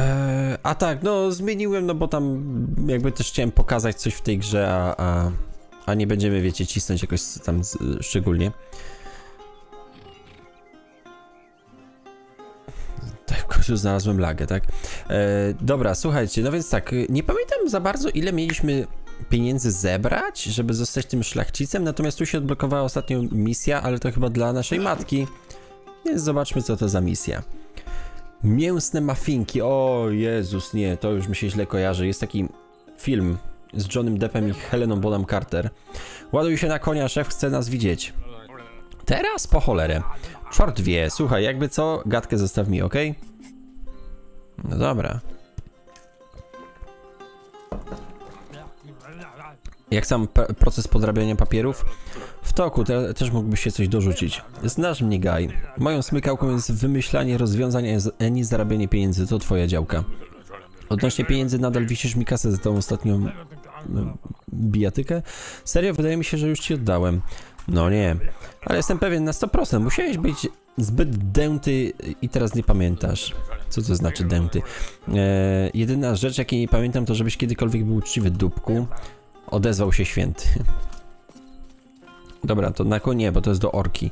Eee, a tak, no zmieniłem, no bo tam jakby też chciałem pokazać coś w tej grze, a, a, a nie będziemy, wiecie, cisnąć jakoś tam z, szczególnie. Tak, w końcu znalazłem lagę, tak? Eee, dobra, słuchajcie, no więc tak, nie pamiętam za bardzo ile mieliśmy pieniędzy zebrać, żeby zostać tym szlachcicem, natomiast tu się odblokowała ostatnio misja, ale to chyba dla naszej matki, więc zobaczmy co to za misja. Mięsne mafinki, o Jezus, nie, to już mi się źle kojarzy, jest taki film z Johnem Deppem i Heleną Bonham Carter. Ładuj się na konia, szef chce nas widzieć. Teraz po cholerę. Czort wie, słuchaj, jakby co, gadkę zostaw mi, ok? No dobra. Jak sam proces podrabiania papierów? W toku, te też mógłbyś się coś dorzucić. Znasz mnie, Guy. Moją smykałką jest wymyślanie rozwiązań, a nie zarabianie pieniędzy. To twoja działka. Odnośnie pieniędzy nadal wisisz mi kasę za tą ostatnią no, bijatykę? Serio? Wydaje mi się, że już ci oddałem. No nie, ale jestem pewien na 100%. Musiałeś być zbyt dęty i teraz nie pamiętasz. Co to znaczy dęty? Eee, jedyna rzecz, jakiej nie pamiętam, to żebyś kiedykolwiek był uczciwy dupku. Odezwał się święty. Dobra, to na konie, bo to jest do orki.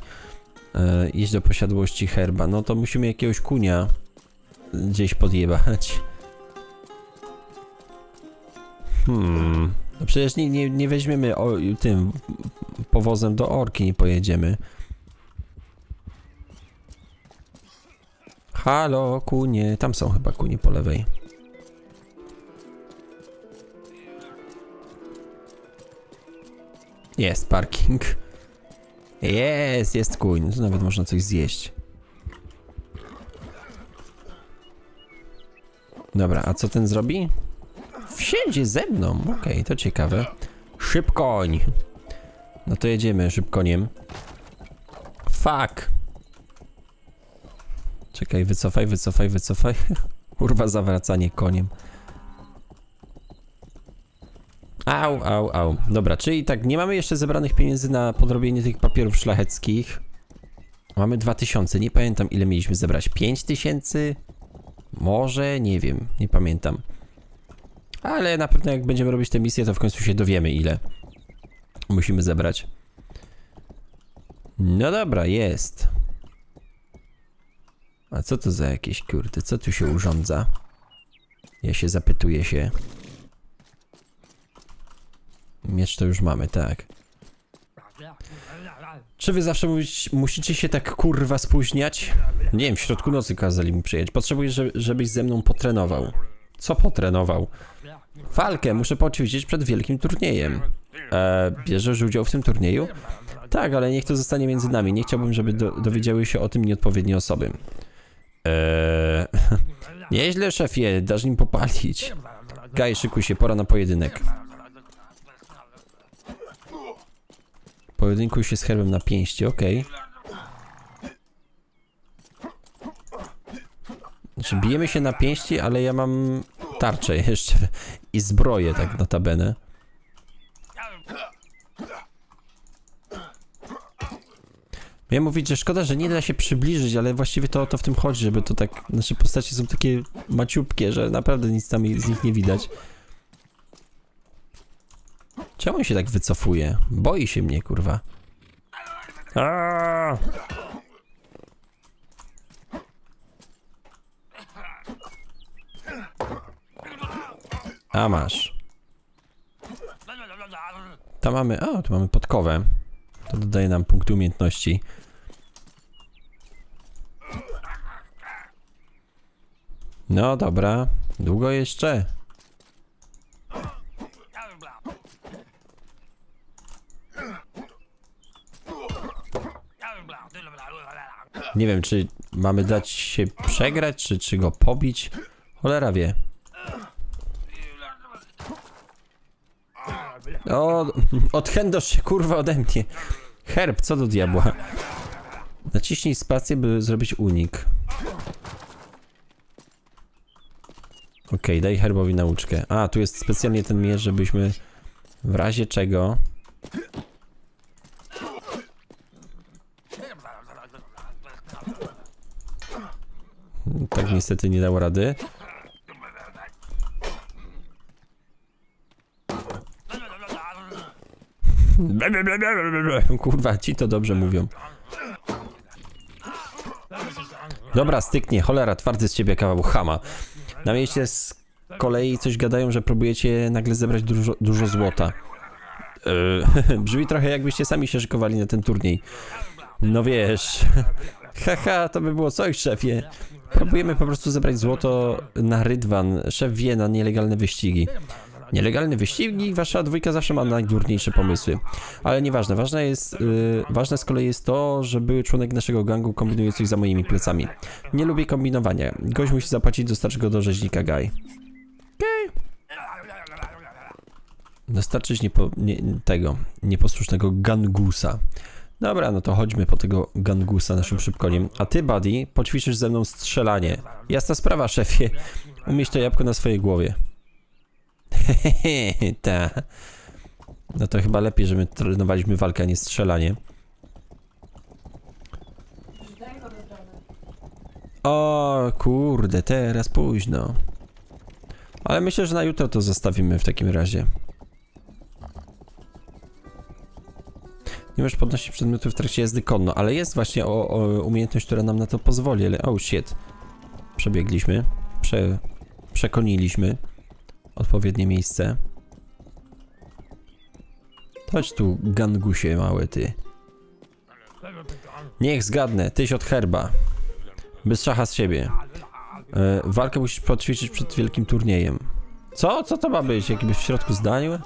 E, iść do posiadłości herba. No to musimy jakiegoś kunia gdzieś podjebać. Hmm. No przecież nie, nie, nie weźmiemy o, tym powozem do orki, nie pojedziemy. Halo, kunie. Tam są chyba kunie po lewej. Jest parking. Jest, jest kuń. Tu nawet można coś zjeść. Dobra, a co ten zrobi? Wsiędzie ze mną. Okej, okay, to ciekawe. Szybkoń. No to jedziemy szybkoniem. Fuck. Czekaj, wycofaj, wycofaj, wycofaj. Kurwa, zawracanie koniem. Au, au, au. Dobra, czyli tak, nie mamy jeszcze zebranych pieniędzy na podrobienie tych papierów szlacheckich. Mamy 2000, nie pamiętam ile mieliśmy zebrać. 5000? Może? Nie wiem, nie pamiętam. Ale na pewno jak będziemy robić tę misję, to w końcu się dowiemy ile musimy zebrać. No dobra, jest. A co to za jakieś kurde, co tu się urządza? Ja się zapytuję się. Miecz to już mamy, tak. Czy wy zawsze mówić, musicie się tak kurwa spóźniać? Nie wiem, w środku nocy kazali mi przyjechać. Potrzebuję, żebyś ze mną potrenował. Co potrenował? Walkę muszę poćwiczyć przed wielkim turniejem. E, bierzesz udział w tym turnieju? Tak, ale niech to zostanie między nami. Nie chciałbym, żeby do, dowiedziały się o tym nieodpowiednie osoby. Eee... Nieźle, szefie, dasz nim popalić. Gaj, szykuj się, pora na pojedynek. Pojedynkuj się z herbem na pięści, okej. Okay. Znaczy, bijemy się na pięści, ale ja mam tarczę jeszcze i zbroję, tak notabene. Miałem mówić, że szkoda, że nie da się przybliżyć, ale właściwie to o to w tym chodzi, żeby to tak... Nasze postacie są takie maciupkie, że naprawdę nic tam z nich nie widać. Czemu się tak wycofuje? Boi się mnie, kurwa. Aaaa! A masz. Tam mamy, a tu mamy podkowę. To dodaje nam punkty umiejętności. No dobra, długo jeszcze. Nie wiem, czy mamy dać się przegrać, czy, czy go pobić. Cholera wie. O, odchędosz się kurwa ode mnie. Herb, co do diabła. Naciśnij spację, by zrobić unik. Okej, okay, daj herbowi nauczkę. A, tu jest specjalnie ten miecz, żebyśmy w razie czego... tak niestety nie dał rady. Kurwa, ci to dobrze mówią. Dobra, styknie, cholera, twardy z ciebie kawał chama. Na mieście z kolei coś gadają, że próbujecie nagle zebrać dużo, dużo złota. Yy, brzmi trochę jakbyście sami się szykowali na ten turniej. No wiesz... Haha, to by było coś, szefie. Próbujemy po prostu zebrać złoto na rydwan. Szef wie na nielegalne wyścigi. Nielegalne wyścigi? Wasza dwójka zawsze ma najdurniejsze pomysły. Ale nieważne, ważne jest, yy, ważne z kolei jest to, że były członek naszego gangu kombinuje coś za moimi plecami. Nie lubię kombinowania. Gość musi zapłacić, dostarcz go do rzeźnika Gaj. Okej. Dostarczyć niepo, nie, tego, nieposłusznego gangusa. Dobra, no to chodźmy po tego gangusa naszym szybkoniem. A ty, buddy, poćwiczysz ze mną strzelanie. Jasna sprawa, szefie. Umieść to jabłko na swojej głowie. Hehehe, ta. No to chyba lepiej, że my trenowaliśmy walkę, a nie strzelanie. O kurde, teraz późno. Ale myślę, że na jutro to zostawimy w takim razie. Nie możesz podnosić przedmiotów w trakcie jazdy konno, ale jest właśnie o, o umiejętność, która nam na to pozwoli, ale oh shit. Przebiegliśmy. Prze, przekoniliśmy odpowiednie miejsce. Chodź tu, gangusie mały ty. Niech zgadnę, tyś od herba. Bez szacha z siebie. E, walkę musisz poćwiczyć przed wielkim turniejem. Co? Co to ma być? Jakby w środku zdaniu?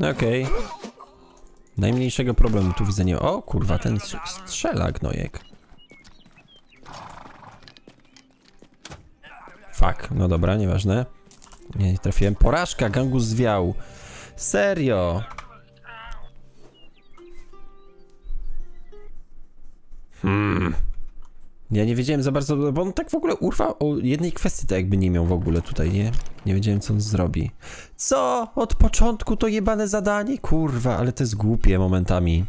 No Okej. Najmniejszego problemu tu widzę nie... O kurwa, ten strz- strzela gnojek. Fuck, no dobra, nieważne. Nie, trafiłem. Porażka, gangus zwiał. Serio. Hmm. Ja nie wiedziałem za bardzo, bo on tak w ogóle urwał o jednej kwestii tak jakby nie miał w ogóle tutaj, nie? Nie wiedziałem co on zrobi. Co? Od początku to jebane zadanie? Kurwa, ale to jest głupie momentami.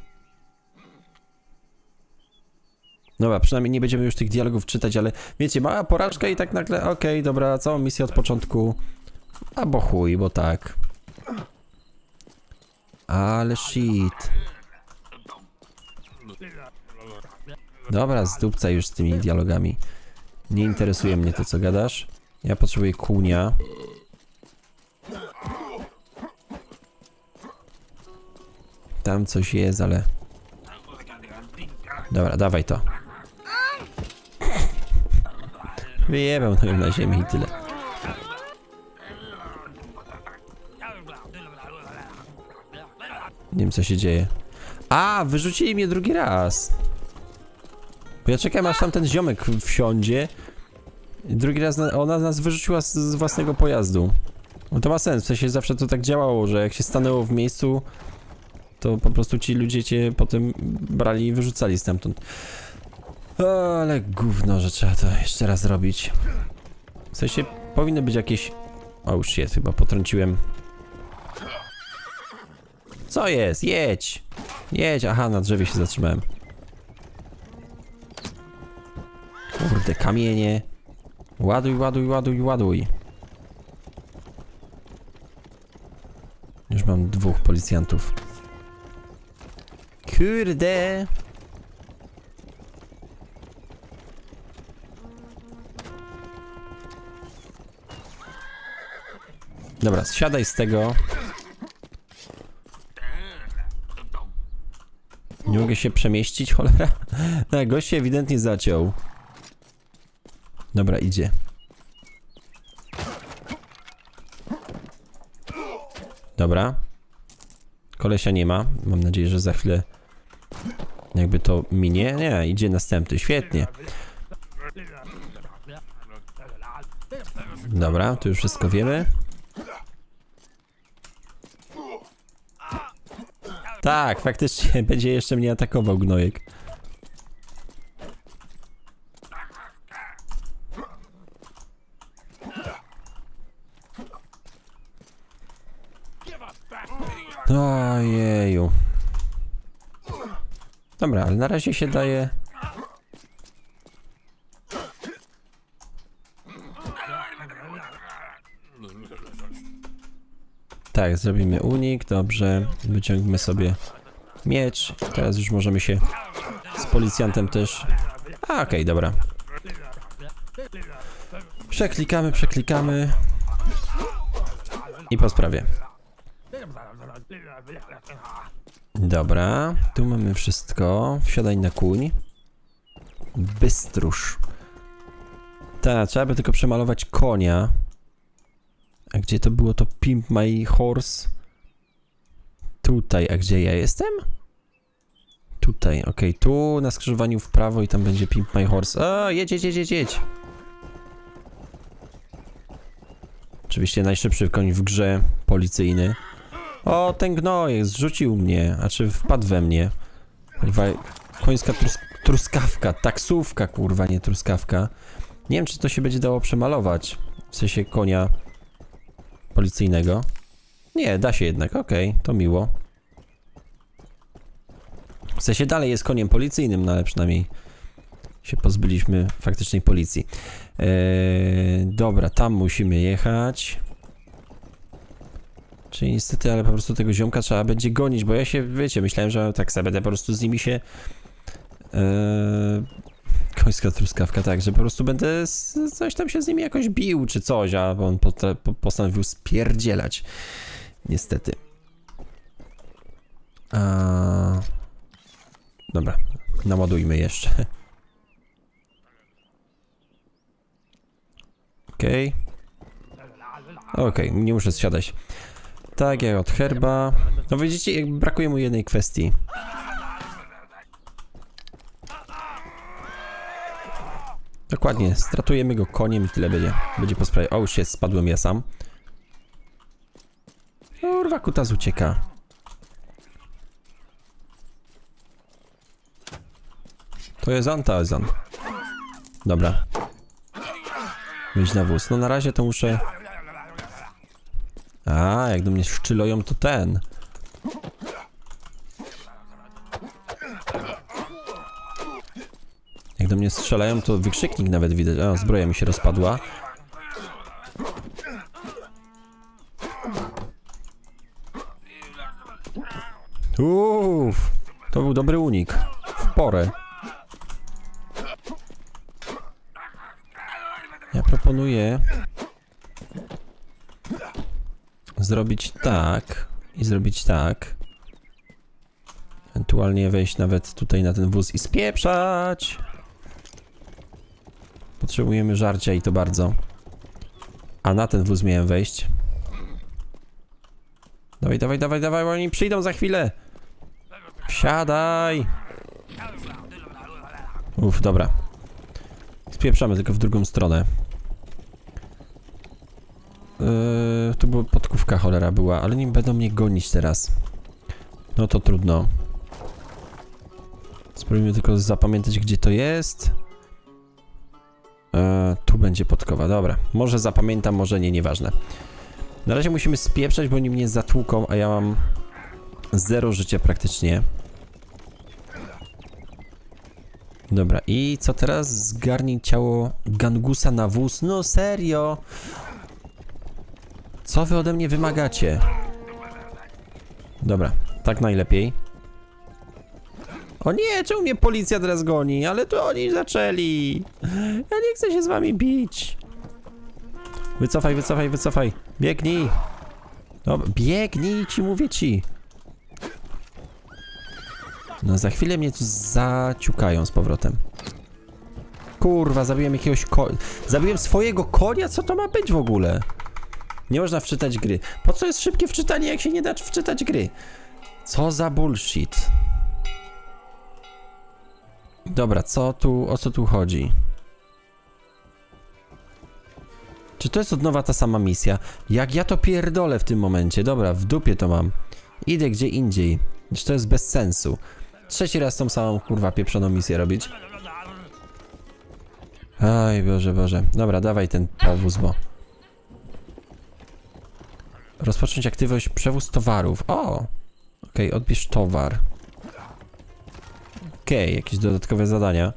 Dobra, przynajmniej nie będziemy już tych dialogów czytać, ale wiecie, mała porażka i tak nagle, okej, dobra, całą misję od początku. A bo chuj, bo tak. Ale shit. Dobra, zdupca już z tymi dialogami. Nie interesuje mnie to, co gadasz. Ja potrzebuję kunia. Tam coś jest, ale... Dobra, dawaj to. Wyjebał no na ziemi i tyle. Nie wiem co się dzieje. A, wyrzucili mnie drugi raz. Ja czekam aż tam ten ziomek wsiądzie. Drugi raz na, ona nas wyrzuciła z, z własnego pojazdu. No to ma sens, w sensie zawsze to tak działało, że jak się stanęło w miejscu, to po prostu ci ludzie cię potem brali i wyrzucali stamtąd. Ale gówno, że trzeba to jeszcze raz robić. W sensie powinny być jakieś... O, już jest, chyba potrąciłem. Co jest? Jedź! Jedź! Aha, na drzewie się zatrzymałem. Kurde, kamienie. Ładuj, ładuj, ładuj, ładuj. Już mam dwóch policjantów. Kurde. Dobra, zsiadaj z tego. Nie mogę się przemieścić, cholera. No, gość się ewidentnie zaciął. Dobra, idzie. Dobra. Kolesia nie ma. Mam nadzieję, że za chwilę jakby to minie. Nie, idzie następny. Świetnie. Dobra, tu już wszystko wiemy. Tak, faktycznie będzie jeszcze mnie atakował gnojek. Ojeju. Dobra, ale na razie się daje... Tak, zrobimy unik, dobrze. Wyciągniemy sobie miecz. Teraz już możemy się z policjantem też... A, okej, dobra. Przeklikamy, przeklikamy. I po sprawie. Dobra, tu mamy wszystko. Wsiadaj na kuń. Bystróż. Tak, trzeba by tylko przemalować konia. A gdzie to było to Pimp My Horse? Tutaj, a gdzie ja jestem? Tutaj, okej, tu na skrzyżowaniu w prawo i tam będzie Pimp My Horse. O, jedź, jedź, jedź, jedź. Oczywiście najszybszy koń w grze, policyjny. O, ten gnoj zrzucił mnie, a czy wpadł we mnie. Kurwa, końska trus truskawka, taksówka, kurwa, nie truskawka. Nie wiem, czy to się będzie dało przemalować. W sensie konia policyjnego. Nie, da się jednak, okej, to miło. W sensie dalej jest koniem policyjnym, no ale przynajmniej się pozbyliśmy faktycznej policji. Eee, dobra, tam musimy jechać. Czyli niestety, ale po prostu tego ziomka trzeba będzie gonić, bo ja się, wiecie, myślałem, że tak sobie będę po prostu z nimi się... Eee, końska truskawka, tak, że po prostu będę z, coś tam się z nimi jakoś bił, czy coś, a on po, po, postanowił spierdzielać. Niestety. A... Dobra, naładujmy jeszcze. Okej. Okay. Okej, okay, nie muszę zsiadać. Tak, jak od herba. No widzicie, brakuje mu jednej kwestii. Dokładnie, stratujemy go koniem i tyle będzie. Będzie po sprawie. O, się spadłem ja sam. Kurwa, kutas ucieka. To jest on. Dobra. Wyjdź na wóz. No na razie to muszę... A, jak do mnie szczyloją, to ten. Jak do mnie strzelają, to wykrzyknik nawet widać. O, zbroja mi się rozpadła. Uff, to był dobry unik. W porę. Ja proponuję zrobić tak i zrobić tak. Ewentualnie wejść nawet tutaj na ten wóz i spieprzać. Potrzebujemy żarcia i to bardzo. A na ten wóz miałem wejść. Dawaj, dawaj, dawaj, dawaj, oni przyjdą za chwilę. Wsiadaj. Uff, dobra. Spieprzamy tylko w drugą stronę. Yy, to była podkówka cholera była, ale nie będą mnie gonić teraz. No to trudno. Spróbujmy tylko zapamiętać gdzie to jest. Yy, tu będzie podkowa, dobra. Może zapamiętam, może nie, nieważne. Na razie musimy spieprzać, bo oni mnie zatłuką, a ja mam zero życia praktycznie. Dobra, i co teraz? Zgarnij ciało Gangusa na wóz. No serio? Co wy ode mnie wymagacie? Dobra, tak najlepiej. O nie, czemu mnie policja teraz goni? Ale to oni zaczęli. Ja nie chcę się z wami bić. Wycofaj, wycofaj, wycofaj. Biegnij. Dobra, biegnij ci, mówię ci. No za chwilę mnie tu zaciukają z powrotem. Kurwa, zabiłem jakiegoś ko... Zabiłem swojego konia? Co to ma być w ogóle? Nie można wczytać gry. Po co jest szybkie wczytanie, jak się nie da wczytać gry? Co za bullshit. Dobra, co tu, o co tu chodzi? Czy to jest od nowa ta sama misja? Jak ja to pierdolę w tym momencie? Dobra, w dupie to mam. Idę gdzie indziej. Czy to jest bez sensu? Trzeci raz tą samą kurwa pieprzoną misję robić. Aj, Boże, Boże. Dobra, dawaj ten powóz, bo... Rozpocząć aktywność przewóz towarów. O! Okej, okay, odbierz towar. Okej, okay, jakieś dodatkowe zadania.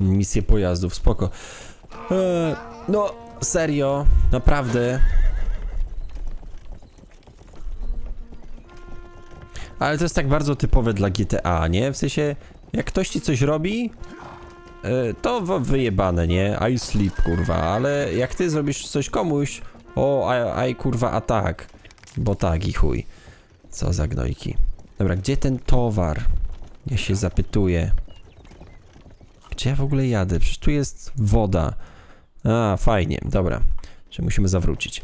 Misje pojazdów, spoko. Eee, no, serio, naprawdę. Ale to jest tak bardzo typowe dla GTA, nie? W sensie, jak ktoś ci coś robi, e, to wyjebane, nie? I sleep, kurwa, ale jak ty zrobisz coś komuś, o, I kurwa atak, bo tak i chuj. Co za gnojki. Dobra, gdzie ten towar? Ja się zapytuję. Gdzie ja w ogóle jadę? Przecież tu jest woda. A, fajnie, dobra. Czy musimy zawrócić?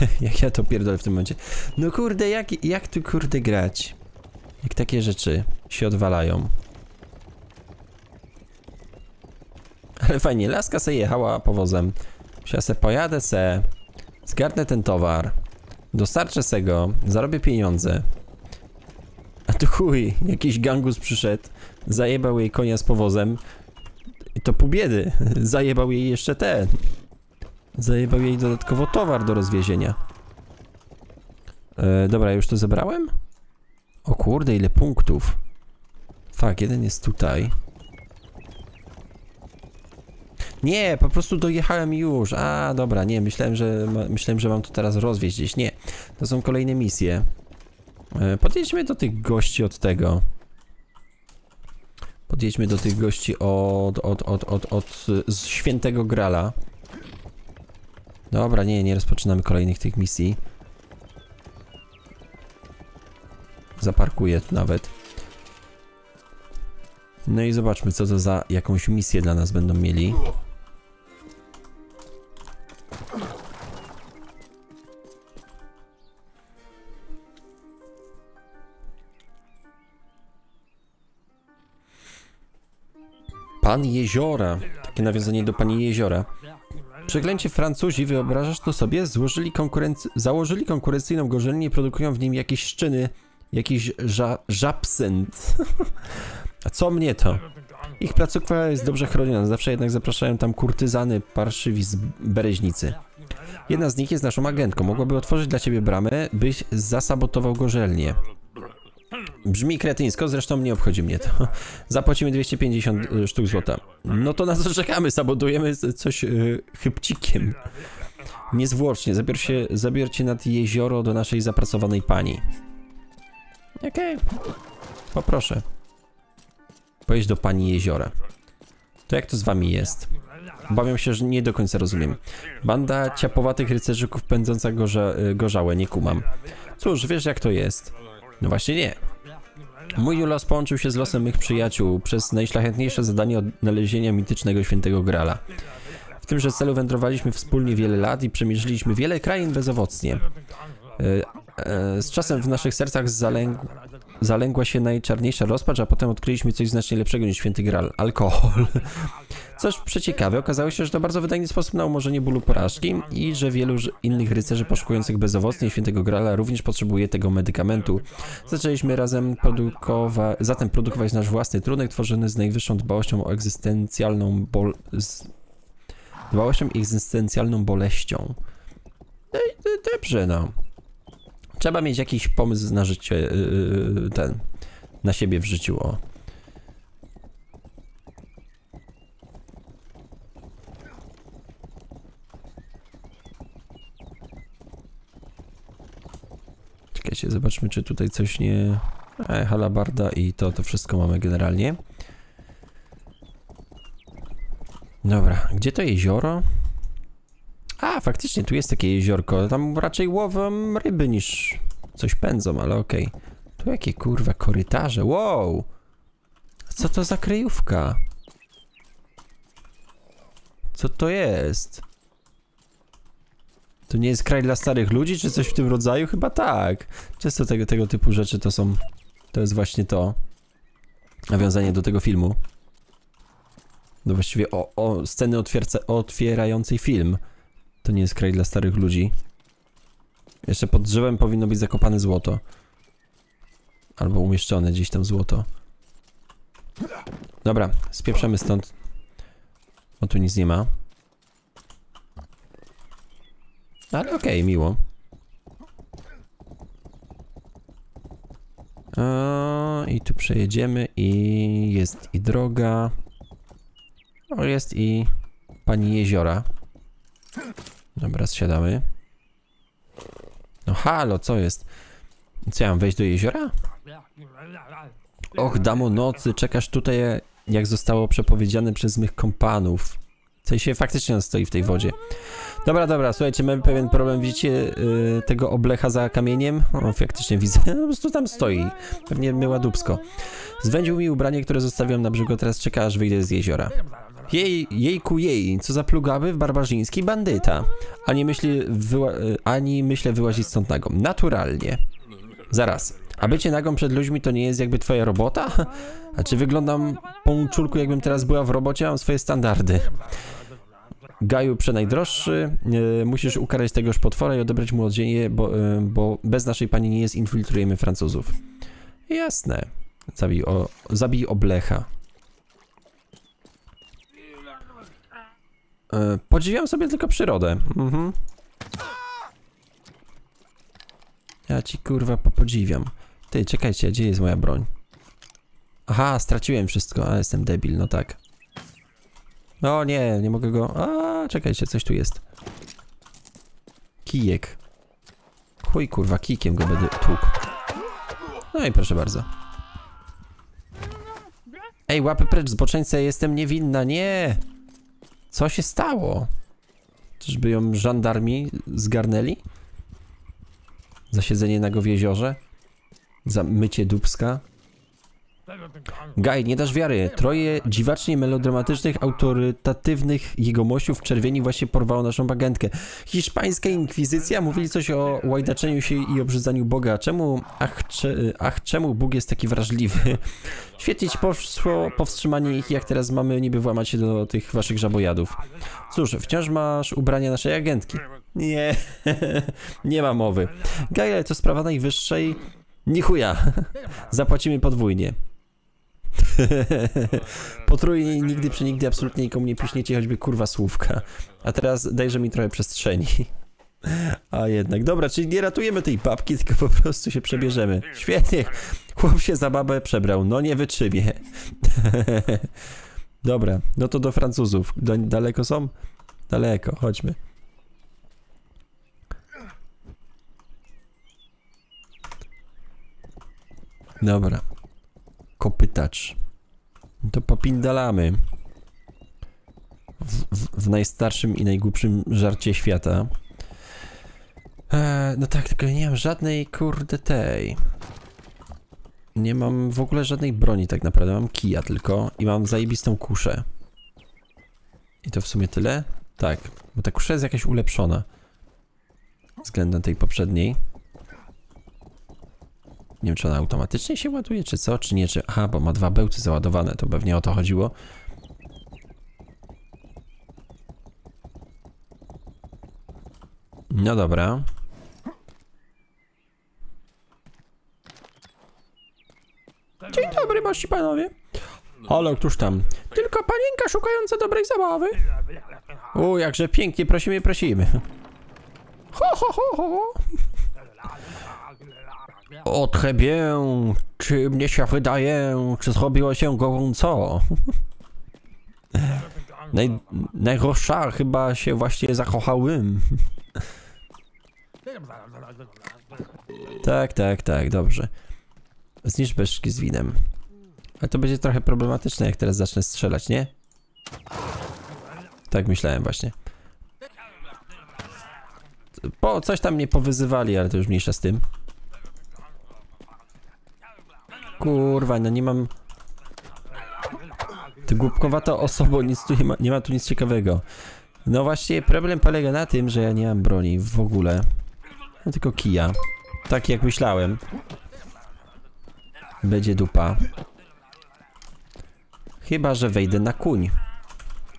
jak ja to pierdolę w tym momencie. No kurde, jak, jak tu kurde grać? Jak takie rzeczy się odwalają. Ale fajnie, laska se jechała powozem. Ja se pojadę se, zgarnę ten towar, dostarczę se go, zarobię pieniądze. A tu chuj, jakiś gangus przyszedł, zajebał jej konia z powozem. I to pół biedy, zajebał jej jeszcze ten. Zajebał jej dodatkowo towar do rozwiezienia. E, dobra, już to zebrałem? O kurde, ile punktów. Fak, jeden jest tutaj. Nie, po prostu dojechałem już. A, dobra, nie, myślałem, że myślałem, że mam to teraz rozwieźć gdzieś. Nie, to są kolejne misje. E, podjedźmy do tych gości od tego. Podjedźmy do tych gości od, od, od, od, od, z świętego Grala. Dobra, nie, nie rozpoczynamy kolejnych tych misji. Zaparkuję tu nawet. No i zobaczmy, co to za jakąś misję dla nas będą mieli. Pan Jeziora. Takie nawiązanie do Pani Jeziora. Przeklęcie Francuzi, wyobrażasz to sobie? Złożyli konkurenc- założyli konkurencyjną gorzelnię i produkują w nim jakieś szczyny, jakiś ża- żabsent. A co mnie to? Ich placówka jest dobrze chroniona, zawsze jednak zapraszają tam kurtyzany parszywi z Bereźnicy. Jedna z nich jest naszą agentką, mogłaby otworzyć dla ciebie bramę, byś zasabotował gorzelnię. Brzmi kretyńsko, zresztą nie obchodzi mnie to. Zapłacimy 250 sztuk złota. No to na co czekamy? Sabotujemy coś yy, chybcikiem. Niezwłocznie, zabier się, zabiercie nad jezioro do naszej zapracowanej pani. Okej. Poproszę. Pojedź do pani jeziora. To jak to z wami jest? Obawiam się, że nie do końca rozumiem. Banda ciapowatych rycerzyków pędząca gorza, y, gorzałe, nie kumam. Cóż, wiesz jak to jest. No właśnie nie. Mój los połączył się z losem mych przyjaciół przez najszlachetniejsze zadanie odnalezienia mitycznego świętego Grala. W tymże celu wędrowaliśmy wspólnie wiele lat i przemierzyliśmy wiele krain bezowocnie. E, e, z czasem w naszych sercach zalęgł, zalęgła się najczarniejsza rozpacz, a potem odkryliśmy coś znacznie lepszego niż święty Gral alkohol. Coś przeciekawe, okazało się, że to bardzo wydajny sposób na umorzenie bólu porażki i że wielu innych rycerzy poszukujących bezowocnie świętego Grala również potrzebuje tego medykamentu. Zaczęliśmy razem produkować, zatem produkować nasz własny trunek tworzony z najwyższą dbałością o egzystencjalną bol... z dbałością egzystencjalną boleścią. No i dobrze, no. Trzeba mieć jakiś pomysł na życie, yy, ten, na siebie w życiu, o. Czekajcie, zobaczmy, czy tutaj coś nie... E, halabarda i to, to wszystko mamy generalnie. Dobra, gdzie to jezioro? A, faktycznie, tu jest takie jeziorko. Tam raczej łowią ryby niż coś pędzą, ale okej. Tu jakie kurwa korytarze, wow! Co to za kryjówka? Co to jest? To nie jest kraj dla starych ludzi, czy coś w tym rodzaju? Chyba tak. Często tego, tego typu rzeczy to są... To jest właśnie to. Nawiązanie do tego filmu. No właściwie o, o sceny otwierca, otwierającej film. To nie jest kraj dla starych ludzi. Jeszcze pod drzewem powinno być zakopane złoto. Albo umieszczone gdzieś tam złoto. Dobra, spieprzamy stąd. O, tu nic nie ma. Ale okej, miło. O, I tu przejedziemy i jest i droga. O, jest i pani jeziora. Dobra, zsiadamy. halo, co jest? Co, ja mam wejść do jeziora? Och, damo nocy, czekasz tutaj, jak zostało przepowiedziane przez mych kompanów. W sensie faktycznie stoi w tej wodzie. Dobra, dobra, słuchajcie, mamy pewien problem. Widzicie yy, tego oblecha za kamieniem? O, faktycznie widzę. Po prostu tam stoi. Pewnie myła dubsko. Zwędził mi ubranie, które zostawiłem na brzegu, teraz czeka, aż wyjdę z jeziora. Jej, jejku jej, co za plugawy barbarzyński bandyta. Ani myśli, wyła, y, ani myślę wyłazić stąd nago. Naturalnie. Zaraz. A bycie nagą przed ludźmi to nie jest jakby twoja robota? A czy wyglądam po czulku jakbym teraz była w robocie? Mam swoje standardy. Gaju przenajdroższy, e, musisz ukarać tegoż potwora i odebrać mu odzienie, bo, e, bo bez naszej pani nie jest, infiltrujemy Francuzów. Jasne. Zabij, o, zabij oblecha. E, podziwiam sobie tylko przyrodę. Mhm. Ja ci kurwa popodziwiam. Ty, czekajcie, gdzie jest moja broń? Aha, straciłem wszystko, a jestem debil, no tak. No nie, nie mogę go... A, czekajcie, coś tu jest. Kijek. Chuj kurwa, kijkiem go będę tłukł. No i proszę bardzo. Ej, łapy precz, zboczeńce, jestem niewinna, nie! Co się stało? Czyżby ją żandarmi zgarnęli? Za siedzenie nago w jeziorze? Za mycie dubska? Gaj, nie dasz wiary. Troje dziwacznie melodramatycznych, autorytatywnych jegomościów w czerwieni właśnie porwało naszą agentkę. Hiszpańska inkwizycja mówili coś o łajdaczeniu się i obrzydzaniu Boga. Czemu, ach, cze, ach, czemu Bóg jest taki wrażliwy? Świetnie poszło powstrzymanie ich, jak teraz mamy niby włamać się do tych waszych żabojadów. Cóż, wciąż masz ubrania naszej agentki. Nie, nie ma mowy. Gaja, to sprawa najwyższej... Ni chuja. Zapłacimy podwójnie. Potrójnie nigdy przy nigdy absolutnie nikomu nie piśniecie choćby kurwa słówka. A teraz dajże mi trochę przestrzeni. A jednak, dobra, czyli nie ratujemy tej babki, tylko po prostu się przebierzemy. Świetnie, chłop się za babę przebrał, no nie wytrzymie. dobra, no to do Francuzów. Do, daleko są? Daleko, chodźmy. Dobra. Kopytacz. To popindalamy. W, w, w najstarszym i najgłupszym żarcie świata. Eee, no tak, tylko nie mam żadnej kurde tej. Nie mam w ogóle żadnej broni tak naprawdę. Mam kija tylko i mam zajebistą kuszę. I to w sumie tyle? Tak, bo ta kusza jest jakaś ulepszona. Względem tej poprzedniej. Nie wiem, czy ona automatycznie się ładuje, czy co, czy nie, czy... Aha, bo ma dwa bełty załadowane, to pewnie o to chodziło. No dobra. Dzień dobry, mości panowie. Halo, któż tam? Tylko panienka szukająca dobrej zabawy. O, jakże pięknie, prosimy, prosimy. Ho, ho, ho, ho. O, très bien. Czy mnie się wydaje, czy zrobiło się gorąco? Naj, najgorsza chyba się właśnie zakochałem. tak, tak, tak, dobrze. Zniszcz beszki z winem. Ale to będzie trochę problematyczne, jak teraz zacznę strzelać, nie? Tak myślałem właśnie. Po, coś tam mnie powyzywali, ale to już mniejsza z tym. Kurwa, no nie mam... Ty głupkowata osoba, nic tu nie ma, nie ma tu nic ciekawego. No właśnie, problem polega na tym, że ja nie mam broni w ogóle. No tylko kija. Tak jak myślałem. Będzie dupa. Chyba, że wejdę na kuń.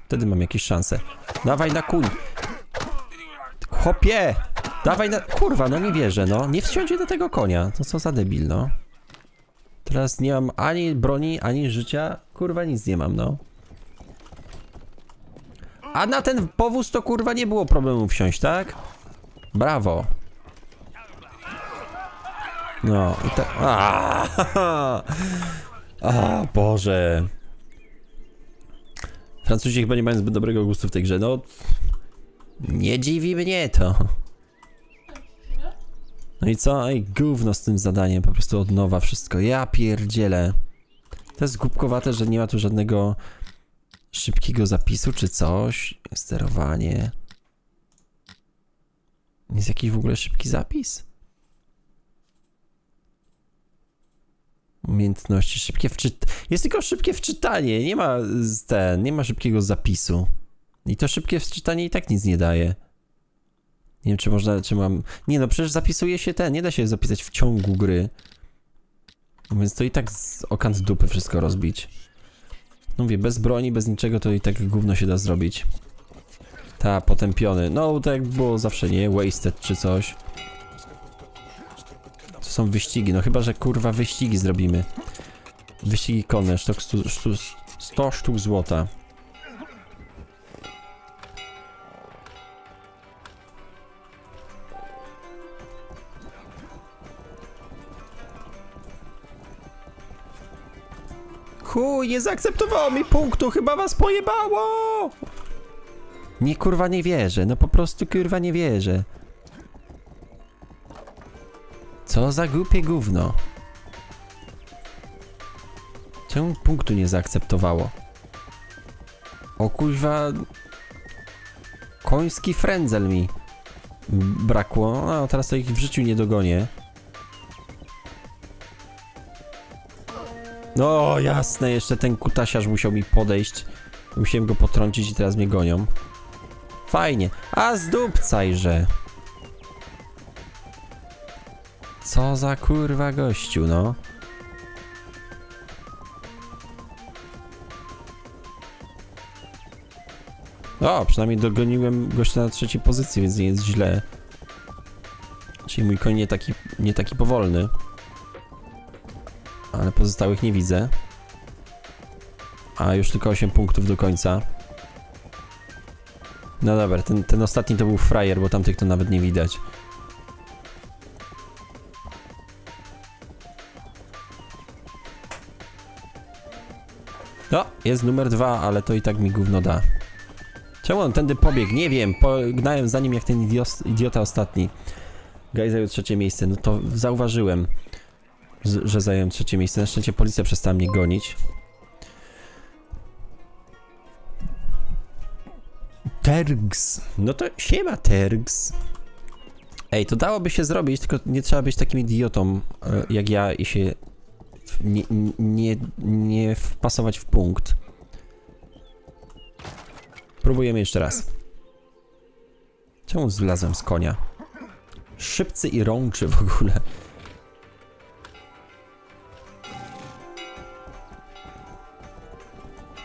Wtedy mam jakieś szanse. Dawaj na kuń. Chopie! Dawaj na... Kurwa, no nie wierzę, no. Nie wsiądzie do tego konia. To co za debil, no. Teraz nie mam ani broni, ani życia. Kurwa, nic nie mam, no. A na ten powóz to kurwa nie było problemu wsiąść, tak? Brawo. No i tak. A, Boże. Francuzi chyba nie mają zbyt dobrego gustu w tej grze. No. Nie dziwi mnie to. No i co? Ej, gówno z tym zadaniem, po prostu od nowa wszystko. Ja pierdzielę. To jest głupkowate, że nie ma tu żadnego szybkiego zapisu czy coś. Sterowanie. Jest jakiś w ogóle szybki zapis? Umiejętności szybkie wczyt... Jest tylko szybkie wczytanie, nie ma ten, nie ma szybkiego zapisu. I to szybkie wczytanie i tak nic nie daje. Nie wiem, czy można, czy mam... Nie no, przecież zapisuje się ten, nie da się zapisać w ciągu gry. Więc to i tak z okant dupy wszystko rozbić. No mówię, bez broni, bez niczego to i tak gówno się da zrobić. Ta, potępiony. No, tak było zawsze, nie? Wasted czy coś. To są wyścigi, no chyba, że kurwa wyścigi zrobimy. Wyścigi konne, sztuk, stu, sztu, 100 sztuk złota. Chuj, nie zaakceptowało mi punktu, chyba was pojebało! Nie, kurwa, nie wierzę, no po prostu, kurwa, nie wierzę. Co za głupie gówno. Czemu punktu nie zaakceptowało? O kuźwa... Koński frędzel mi brakło. No, teraz to ich w życiu nie dogonię. No jasne, jeszcze ten kutasiarz musiał mi podejść. Musiałem go potrącić i teraz mnie gonią. Fajnie. A zdupcajże. Co za kurwa gościu, no. O, przynajmniej dogoniłem gościa na trzeciej pozycji, więc nie jest źle. Czyli mój koń nie taki, nie taki powolny. Ale pozostałych nie widzę. A już tylko 8 punktów do końca. No dobra, ten, ten ostatni to był frajer, bo tamtych to nawet nie widać. No, jest numer dwa, ale to i tak mi gówno da. Czemu on tędy pobiegł? Nie wiem, pognałem za nim jak ten idiota ostatni. Gaj zajął trzecie miejsce, no to zauważyłem, że zająłem trzecie miejsce. Na szczęście policja przestała mnie gonić. Tergs. No to siema Tergs. Ej, to dałoby się zrobić, tylko nie trzeba być takim idiotą e, jak ja i się nie, nie, nie wpasować w punkt. Próbujemy jeszcze raz. Czemu zlazłem z konia? Szybcy i rączy w ogóle.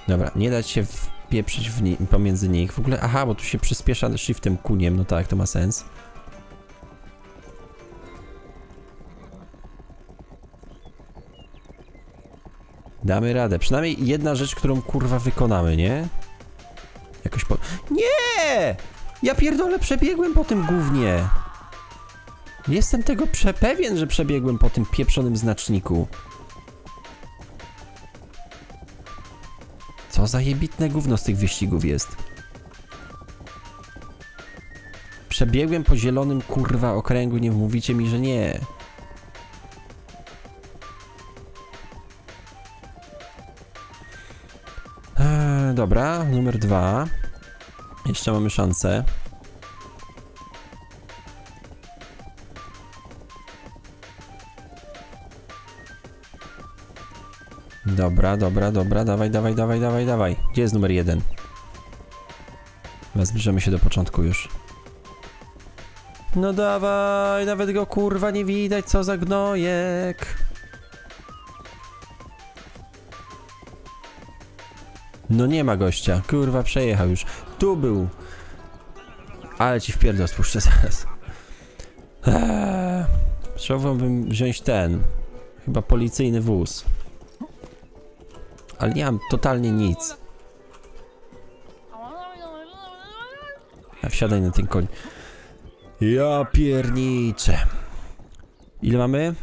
Dobra, nie dać się wpieprzyć w pomiędzy nich. W ogóle, aha, bo tu się przyspiesza shiftem kuniem, no tak, to ma sens. Damy radę. Przynajmniej jedna rzecz, którą kurwa wykonamy, nie? Jakoś po... Nie! Ja pierdolę, przebiegłem po tym głównie. Jestem tego pewien, że przebiegłem po tym pieprzonym znaczniku. Co za jebitne gówno z tych wyścigów jest. Przebiegłem po zielonym kurwa okręgu, nie mówicie mi, że nie. Eee, dobra, numer dwa. Jeszcze mamy szansę. Dobra, dobra, dobra, dawaj, dawaj, dawaj, dawaj, dawaj. Gdzie jest numer jeden? Chyba zbliżamy się do początku już. No dawaj, nawet go kurwa nie widać, co za gnojek. No nie ma gościa, kurwa przejechał już. Tu był. Ale ci wpierdol spuszczę zaraz. Eee, trzeba wziąć ten. Chyba policyjny wóz. Ale nie mam totalnie nic. A wsiadaj na ten koń. Ja pierniczę. Ile mamy?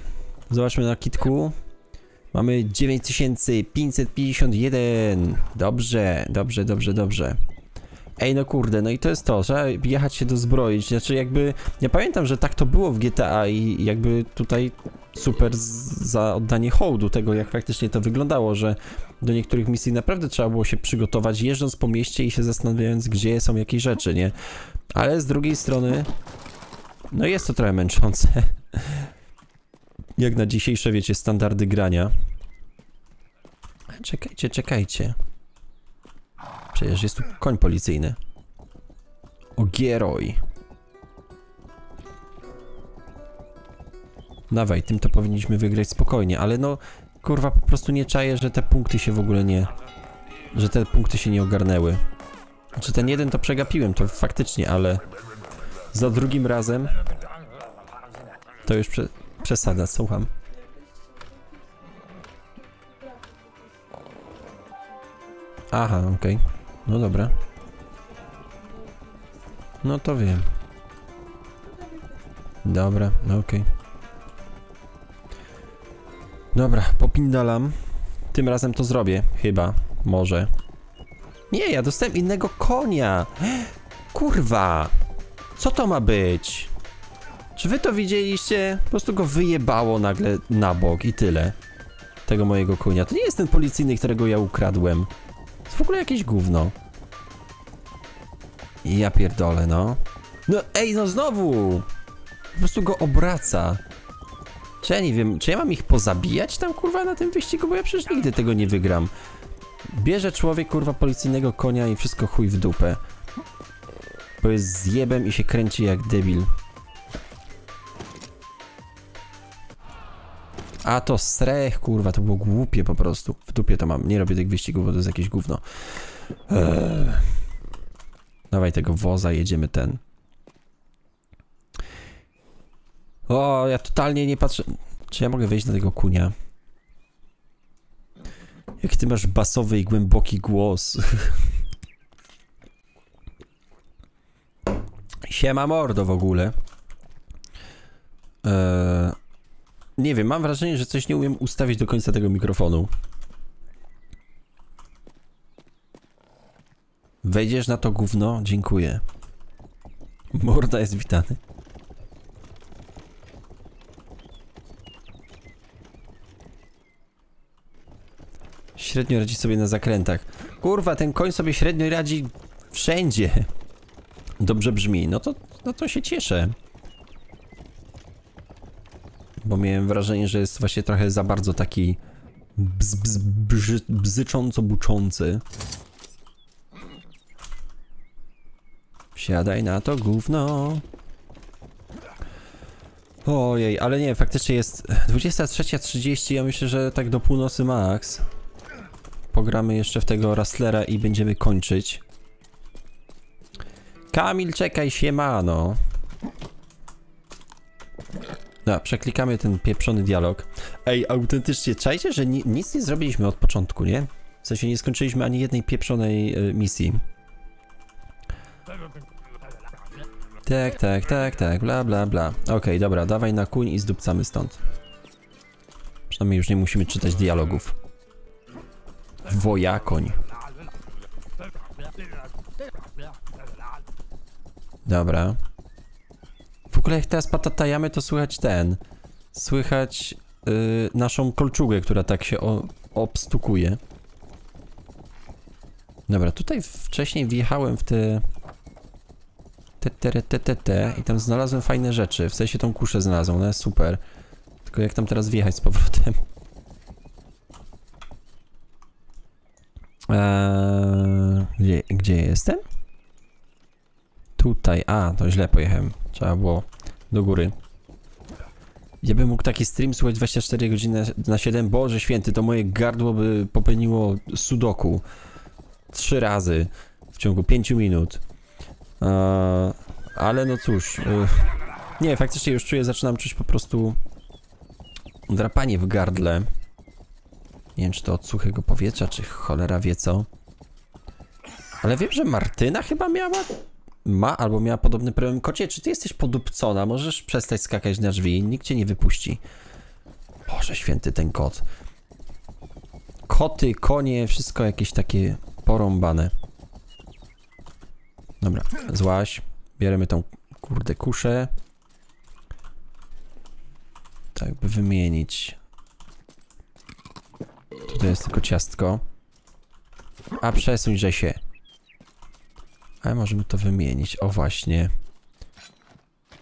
Zobaczmy na kitku. Mamy 9551. Dobrze, dobrze, dobrze, dobrze. Ej, no kurde, no i to jest to, trzeba jechać się dozbroić, znaczy jakby, ja pamiętam, że tak to było w GTA i jakby tutaj super za oddanie hołdu tego, jak faktycznie to wyglądało, że do niektórych misji naprawdę trzeba było się przygotować, jeżdżąc po mieście i się zastanawiając, gdzie są jakieś rzeczy, nie? Ale z drugiej strony, no jest to trochę męczące. Jak na dzisiejsze, wiecie, standardy grania. Czekajcie, czekajcie. Przecież jest tu koń policyjny. O Gieroj. Dawaj, tym to powinniśmy wygrać spokojnie, ale no, kurwa, po prostu nie czaję, że te punkty się w ogóle nie... Że te punkty się nie ogarnęły. Znaczy ten jeden to przegapiłem, to faktycznie, ale... Za drugim razem... To już prze, przesada, słucham. Aha, okej. No dobra. No to wiem. Dobra, no okej. Dobra, popindalam. Tym razem to zrobię, chyba. Może. Nie, ja dostałem innego konia. Kurwa. Co to ma być? Czy wy to widzieliście? Po prostu go wyjebało nagle na bok i tyle. Tego mojego konia. To nie jest ten policyjny, którego ja ukradłem. Jest w ogóle jakieś gówno. I ja pierdolę, no. No ej, no znowu! Po prostu go obraca. Czy ja nie wiem, czy ja mam ich pozabijać tam, kurwa, na tym wyścigu, bo ja przecież nigdy tego nie wygram. Bierze człowiek, kurwa, policyjnego konia i wszystko chuj w dupę. Bo jest zjebem i się kręci jak debil. A to strech, kurwa, to było głupie po prostu. W dupie to mam. Nie robię tych wyścigów, bo to jest jakieś gówno. Eee. Dawaj tego woza, jedziemy ten. O, ja totalnie nie patrzę. Czy ja mogę wejść na tego kunia? Jak ty masz basowy i głęboki głos. Siema mordo w ogóle. Eee, nie wiem, mam wrażenie, że coś nie umiem ustawić do końca tego mikrofonu. Wejdziesz na to gówno? Dziękuję. Morda jest witany. Średnio radzi sobie na zakrętach. Kurwa, ten koń sobie średnio radzi wszędzie. Dobrze brzmi. No to, no to się cieszę. Bo miałem wrażenie, że jest właśnie trochę za bardzo taki bz, bz, brzy, bzycząco buczący. Wsiadaj na to gówno. Ojej, ale nie, faktycznie jest 23.30, ja myślę, że tak do północy max. Pogramy jeszcze w tego Rastlera i będziemy kończyć. Kamil, czekaj, siemano. No, przeklikamy ten pieprzony dialog. Ej, autentycznie, czajcie, że ni nic nie zrobiliśmy od początku, nie? W sensie nie skończyliśmy ani jednej pieprzonej y, misji. Tak, tak, tak, tak, bla, bla, bla. Okej, dobra, dawaj na kuń i zdupcamy stąd. Przynajmniej już nie musimy czytać dialogów. Wojakoń. Dobra. Ogóle jak teraz patatajamy, to słychać ten. Słychać yy, naszą kolczugę, która tak się o, obstukuje. Dobra, tutaj wcześniej wjechałem w te... Te, te, te, te, te i tam znalazłem fajne rzeczy. W sensie tą kuszę znalazłem, ona jest super. Tylko jak tam teraz wjechać z powrotem? Eee, gdzie, gdzie jestem? Tutaj, a, to źle pojechałem. Trzeba było do góry. Ja bym mógł taki stream słuchać 24 godziny na 7. Boże święty, to moje gardło by popełniło sudoku. Trzy razy w ciągu 5 minut. Eee, ale no cóż. Yy, nie, faktycznie już czuję, zaczynam czuć po prostu drapanie w gardle. Nie wiem, czy to od suchego powietrza, czy cholera wie co. Ale wiem, że Martyna chyba miała... Ma albo miała podobny problem. Kocie, czy ty jesteś podupcona? Możesz przestać skakać na drzwi, nikt cię nie wypuści. Boże święty ten kot. Koty, konie, wszystko jakieś takie porąbane. Dobra, złaś. Bierzemy tą kurde kuszę. Tak, by wymienić. Tutaj jest tylko ciastko. A przesuńże się. Ale możemy to wymienić. O właśnie.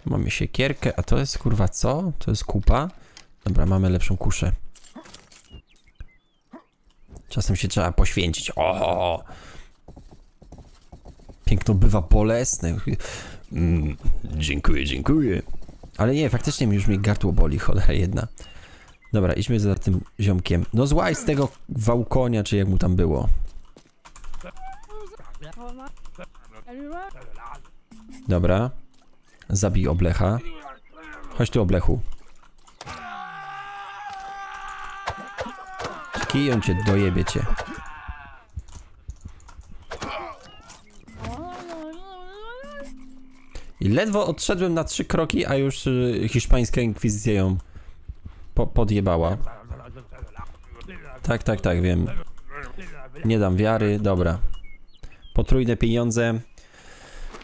Mamy siekierkę, a to jest kurwa co? To jest kupa? Dobra, mamy lepszą kuszę. Czasem się trzeba poświęcić. O! Piękno bywa bolesne. Mm, dziękuję, dziękuję. Ale nie, faktycznie już mi gardło boli, cholera jedna. Dobra, idźmy za tym ziomkiem. No złaj z tego wałkonia, czy jak mu tam było. Dobra. Zabij oblecha. Chodź tu, oblechu. Kiją cię, dojebie cię. I ledwo odszedłem na trzy kroki, a już y, hiszpańska inkwizycja ją po podjebała. Tak, tak, tak, wiem. Nie dam wiary, dobra. Potrójne pieniądze.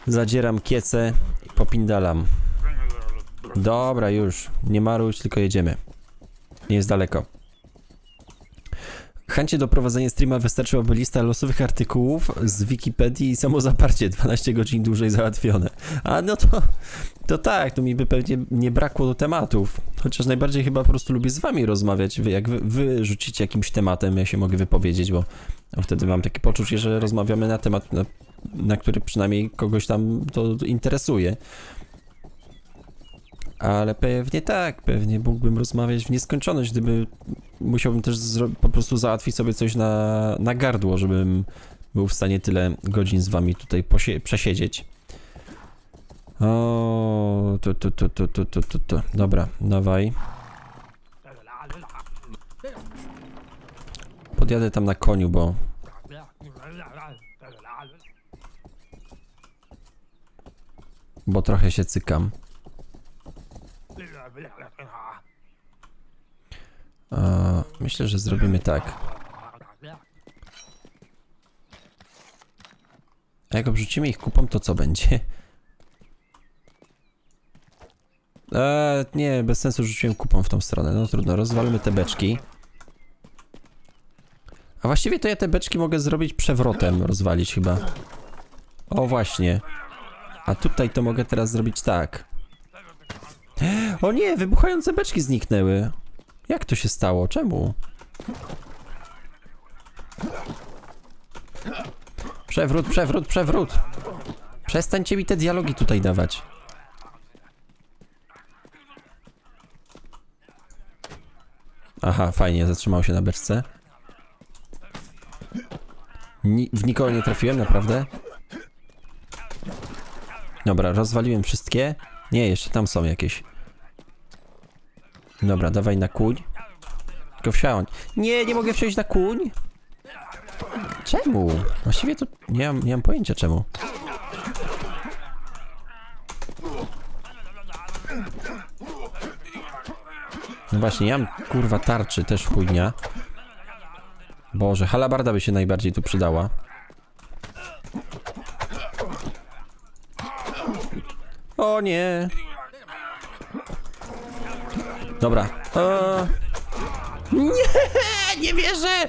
Zadzieram kiece i popindalam. Dobra, już. Nie maruj, tylko jedziemy. Nie jest daleko. Chęcie do prowadzenia streama wystarczyłaby lista losowych artykułów z Wikipedii i samo zaparcie 12 godzin dłużej załatwione. A no to, to tak, to mi by pewnie nie brakło do tematów. Chociaż najbardziej chyba po prostu lubię z wami rozmawiać. Wy, jak wy, wy rzucicie jakimś tematem, ja się mogę wypowiedzieć, bo wtedy mam takie poczucie, że rozmawiamy na temat, na, na który przynajmniej kogoś tam to interesuje. Ale pewnie tak, pewnie mógłbym rozmawiać w nieskończoność, gdyby musiałbym też po prostu załatwić sobie coś na, na gardło, żebym był w stanie tyle godzin z wami tutaj przesiedzieć. O, to, to, to, to, to, to, to, to. Dobra, dawaj. Podjadę tam na koniu, bo... Bo trochę się cykam. E, myślę, że zrobimy tak. A jak obrzucimy ich kupą, to co będzie? Eee, nie, bez sensu rzuciłem kupą w tą stronę. No trudno, rozwalmy te beczki. A właściwie to ja te beczki mogę zrobić przewrotem, rozwalić chyba. O, właśnie. A tutaj to mogę teraz zrobić tak. O nie, wybuchające beczki zniknęły. Jak to się stało? Czemu? Przewrót, przewrót, przewrót! Przestańcie mi te dialogi tutaj dawać. Aha, fajnie, zatrzymał się na beczce. Ni w nikogo nie trafiłem, naprawdę? Dobra, rozwaliłem wszystkie. Nie, jeszcze tam są jakieś. Dobra, dawaj na kuń. Tylko wsiądź. Nie, nie mogę wsiąść na kuń. Czemu? Właściwie to nie mam, nie mam pojęcia czemu. No właśnie, ja mam kurwa tarczy, też chujnia. Boże, halabarda by się najbardziej tu przydała. O nie. Dobra. Eee... Nie, nie wierzę!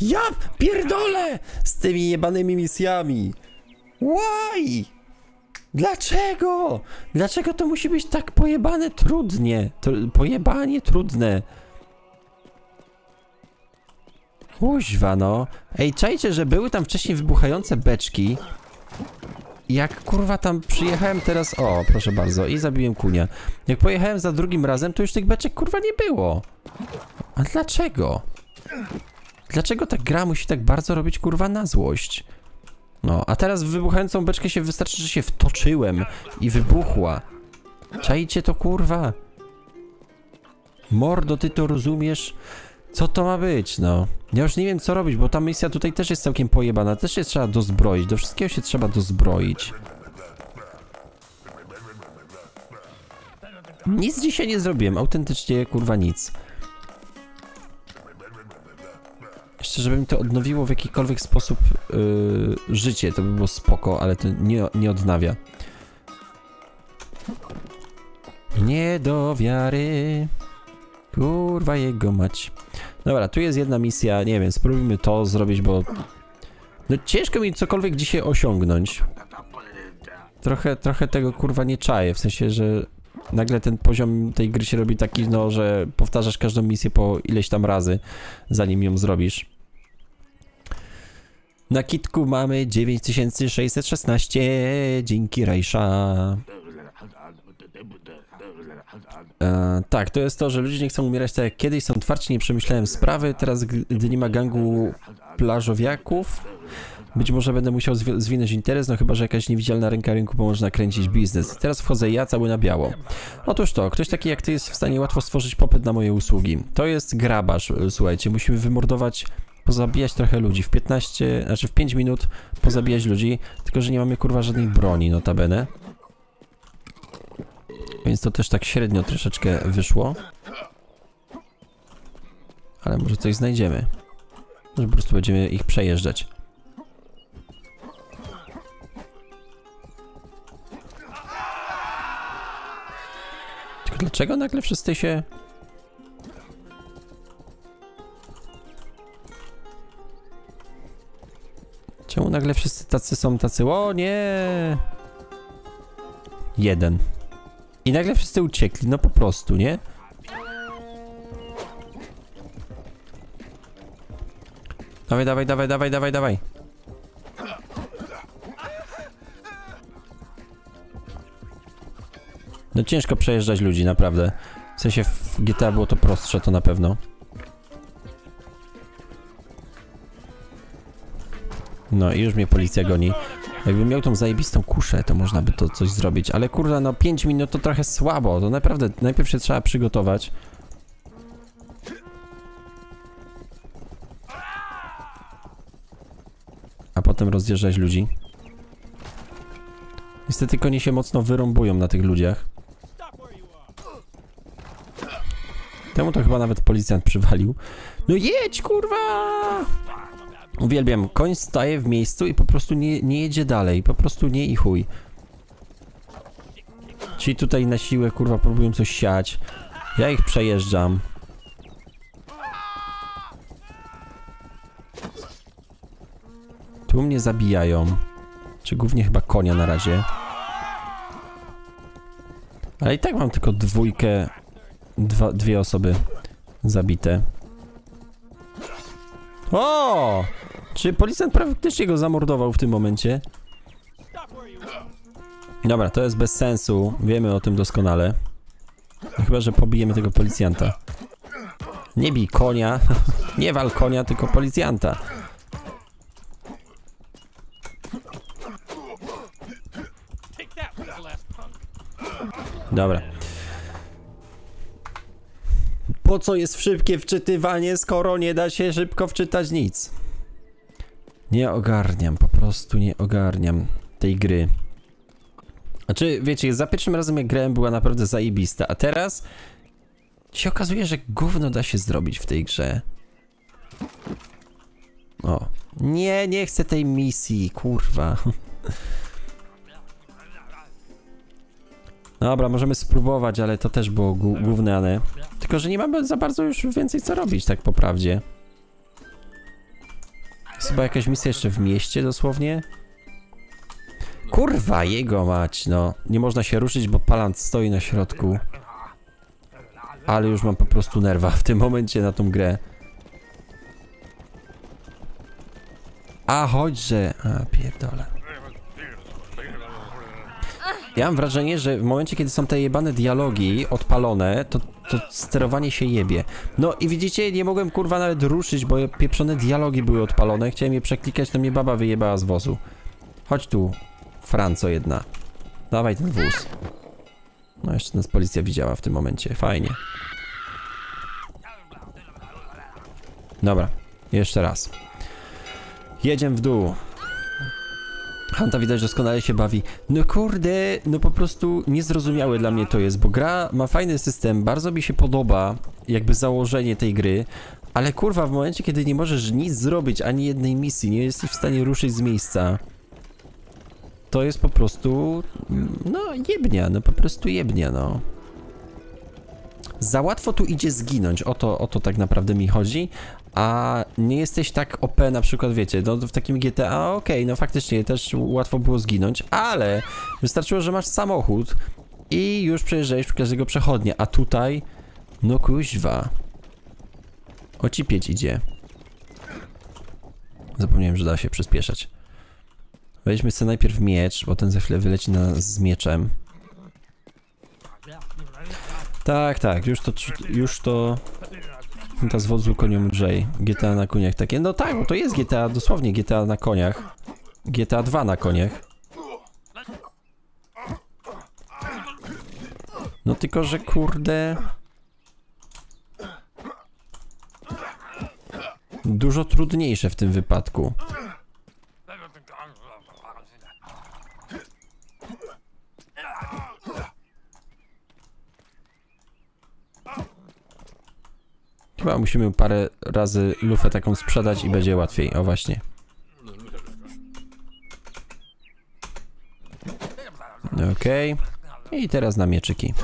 Ja pierdolę z tymi jebanymi misjami. Why? Dlaczego? Dlaczego to musi być tak pojebane trudnie? To, pojebanie trudne. Kuźwa no. Ej, czajcie, że były tam wcześniej wybuchające beczki jak kurwa tam przyjechałem teraz, o proszę bardzo, i zabiłem kunia. Jak pojechałem za drugim razem, to już tych beczek kurwa nie było. A dlaczego? Dlaczego ta gra musi tak bardzo robić kurwa na złość? No, a teraz w wybuchającą beczkę się wystarczy, że się wtoczyłem i wybuchła. Czajcie to kurwa? Mordo, ty to rozumiesz? Co to ma być, no? Ja już nie wiem co robić, bo ta misja tutaj też jest całkiem pojebana, też się trzeba dozbroić, do wszystkiego się trzeba dozbroić. Nic dzisiaj nie zrobiłem, autentycznie kurwa nic. Jeszcze, żeby mi to odnowiło w jakikolwiek sposób yy, życie, to by było spoko, ale to nie, nie odnawia. Nie do wiary. Kurwa jego mać. Dobra, tu jest jedna misja, nie wiem, spróbujmy to zrobić, bo... No ciężko mi cokolwiek dzisiaj osiągnąć. Trochę, trochę tego kurwa nie czaję, w sensie, że nagle ten poziom tej gry się robi taki, no, że powtarzasz każdą misję po ileś tam razy, zanim ją zrobisz. Na kitku mamy 9616, dzięki Rajsza. E, tak, to jest to, że ludzie nie chcą umierać tak jak kiedyś, są twardsi, nie przemyślałem sprawy, teraz gdy nie ma gangu plażowiaków, być może będę musiał zwi zwinąć interes, no chyba, że jakaś niewidzialna ręka rynku pomoże nakręcić biznes. Teraz wchodzę ja, cały na biało. Otóż to, ktoś taki jak ty jest w stanie łatwo stworzyć popyt na moje usługi. To jest grabarz, słuchajcie, musimy wymordować pozabijać trochę ludzi. W 15, znaczy w 5 minut pozabijać ludzi, tylko że nie mamy kurwa żadnej broni, notabene. Więc to też tak średnio troszeczkę wyszło. Ale może coś znajdziemy. Może po prostu będziemy ich przejeżdżać. Tylko dlaczego nagle wszyscy się... Czemu nagle wszyscy tacy są tacy? O nie! Jeden. I nagle wszyscy uciekli, no po prostu, nie? Dawaj, dawaj, dawaj, dawaj, dawaj, dawaj. No ciężko przejeżdżać ludzi, naprawdę. W sensie w GTA było to prostsze, to na pewno. No i już mnie policja goni. Jakbym miał tą zajebistą kuszę, to można by to coś zrobić. Ale kurde, no 5 minut to trochę słabo. To naprawdę najpierw się trzeba przygotować. A potem rozjeżdżać ludzi. Niestety konie się mocno wyrąbują na tych ludziach. Temu to chyba nawet policjant przywalił. No jedź, kurwa! Uwielbiam, koń staje w miejscu i po prostu nie, nie jedzie dalej, po prostu nie i chuj. Ci tutaj na siłę, kurwa, próbują coś siać. Ja ich przejeżdżam. Tu mnie zabijają. Czy głównie chyba konia na razie. Ale i tak mam tylko dwójkę, dwa, dwie osoby zabite. O! Czy policjant praktycznie go zamordował w tym momencie? Dobra, to jest bez sensu. Wiemy o tym doskonale. No chyba, że pobijemy tego policjanta. Nie bij konia. Nie wal konia, tylko policjanta. Dobra. Po co jest szybkie wczytywanie, skoro nie da się szybko wczytać nic? Nie ogarniam, po prostu nie ogarniam tej gry. Znaczy, wiecie, za pierwszym razem jak grałem była naprawdę zajebista, a teraz się okazuje, że gówno da się zrobić w tej grze. O. Nie, nie chcę tej misji, kurwa. Dobra, możemy spróbować, ale to też było gówniane. Tylko, że nie mamy za bardzo już więcej co robić, tak po prawdzie. Jest chyba jakaś misja jeszcze w mieście dosłownie? Kurwa, jego mać, no. Nie można się ruszyć, bo palant stoi na środku. Ale już mam po prostu nerwa w tym momencie na tą grę. A, chodźże. A, pierdolę. Ja mam wrażenie, że w momencie, kiedy są te jebane dialogi odpalone, to, to sterowanie się jebie. No i widzicie, nie mogłem kurwa nawet ruszyć, bo pieprzone dialogi były odpalone. Chciałem je przeklikać, to mnie baba wyjebała z wozu. Chodź tu, Franco jedna. Dawaj ten wóz. No jeszcze nas policja widziała w tym momencie. Fajnie. Dobra, jeszcze raz. Jedziemy w dół. Hanta widać doskonale się bawi. No kurde, no po prostu niezrozumiałe dla mnie to jest, bo gra ma fajny system, bardzo mi się podoba jakby założenie tej gry, Ale kurwa, w momencie, kiedy nie możesz nic zrobić, ani jednej misji, nie jesteś w stanie ruszyć z miejsca, to jest po prostu, mm, no jebnia, no po prostu jebnia, no. Za łatwo tu idzie zginąć, o to, o to tak naprawdę mi chodzi, a nie jesteś tak OP na przykład, wiecie, no w takim GTA, okej, no faktycznie też łatwo było zginąć, ale wystarczyło, że masz samochód i już przejeżdżałeś w każdego przechodnia, a tutaj, no kuźwa, ocipieć idzie. Zapomniałem, że da się przyspieszać. Weźmy sobie najpierw miecz, bo ten za chwilę wyleci na, z mieczem. Tak, tak, już to, już to... Ta z wodzu koniom lżej. GTA na koniach takie. No tak, bo to jest GTA, dosłownie GTA na koniach. GTA 2 na koniach. No tylko, że kurde... Dużo trudniejsze w tym wypadku. Chyba musimy parę razy lufę taką sprzedać i będzie łatwiej. O właśnie. Okej. Okay. I teraz na mieczyki.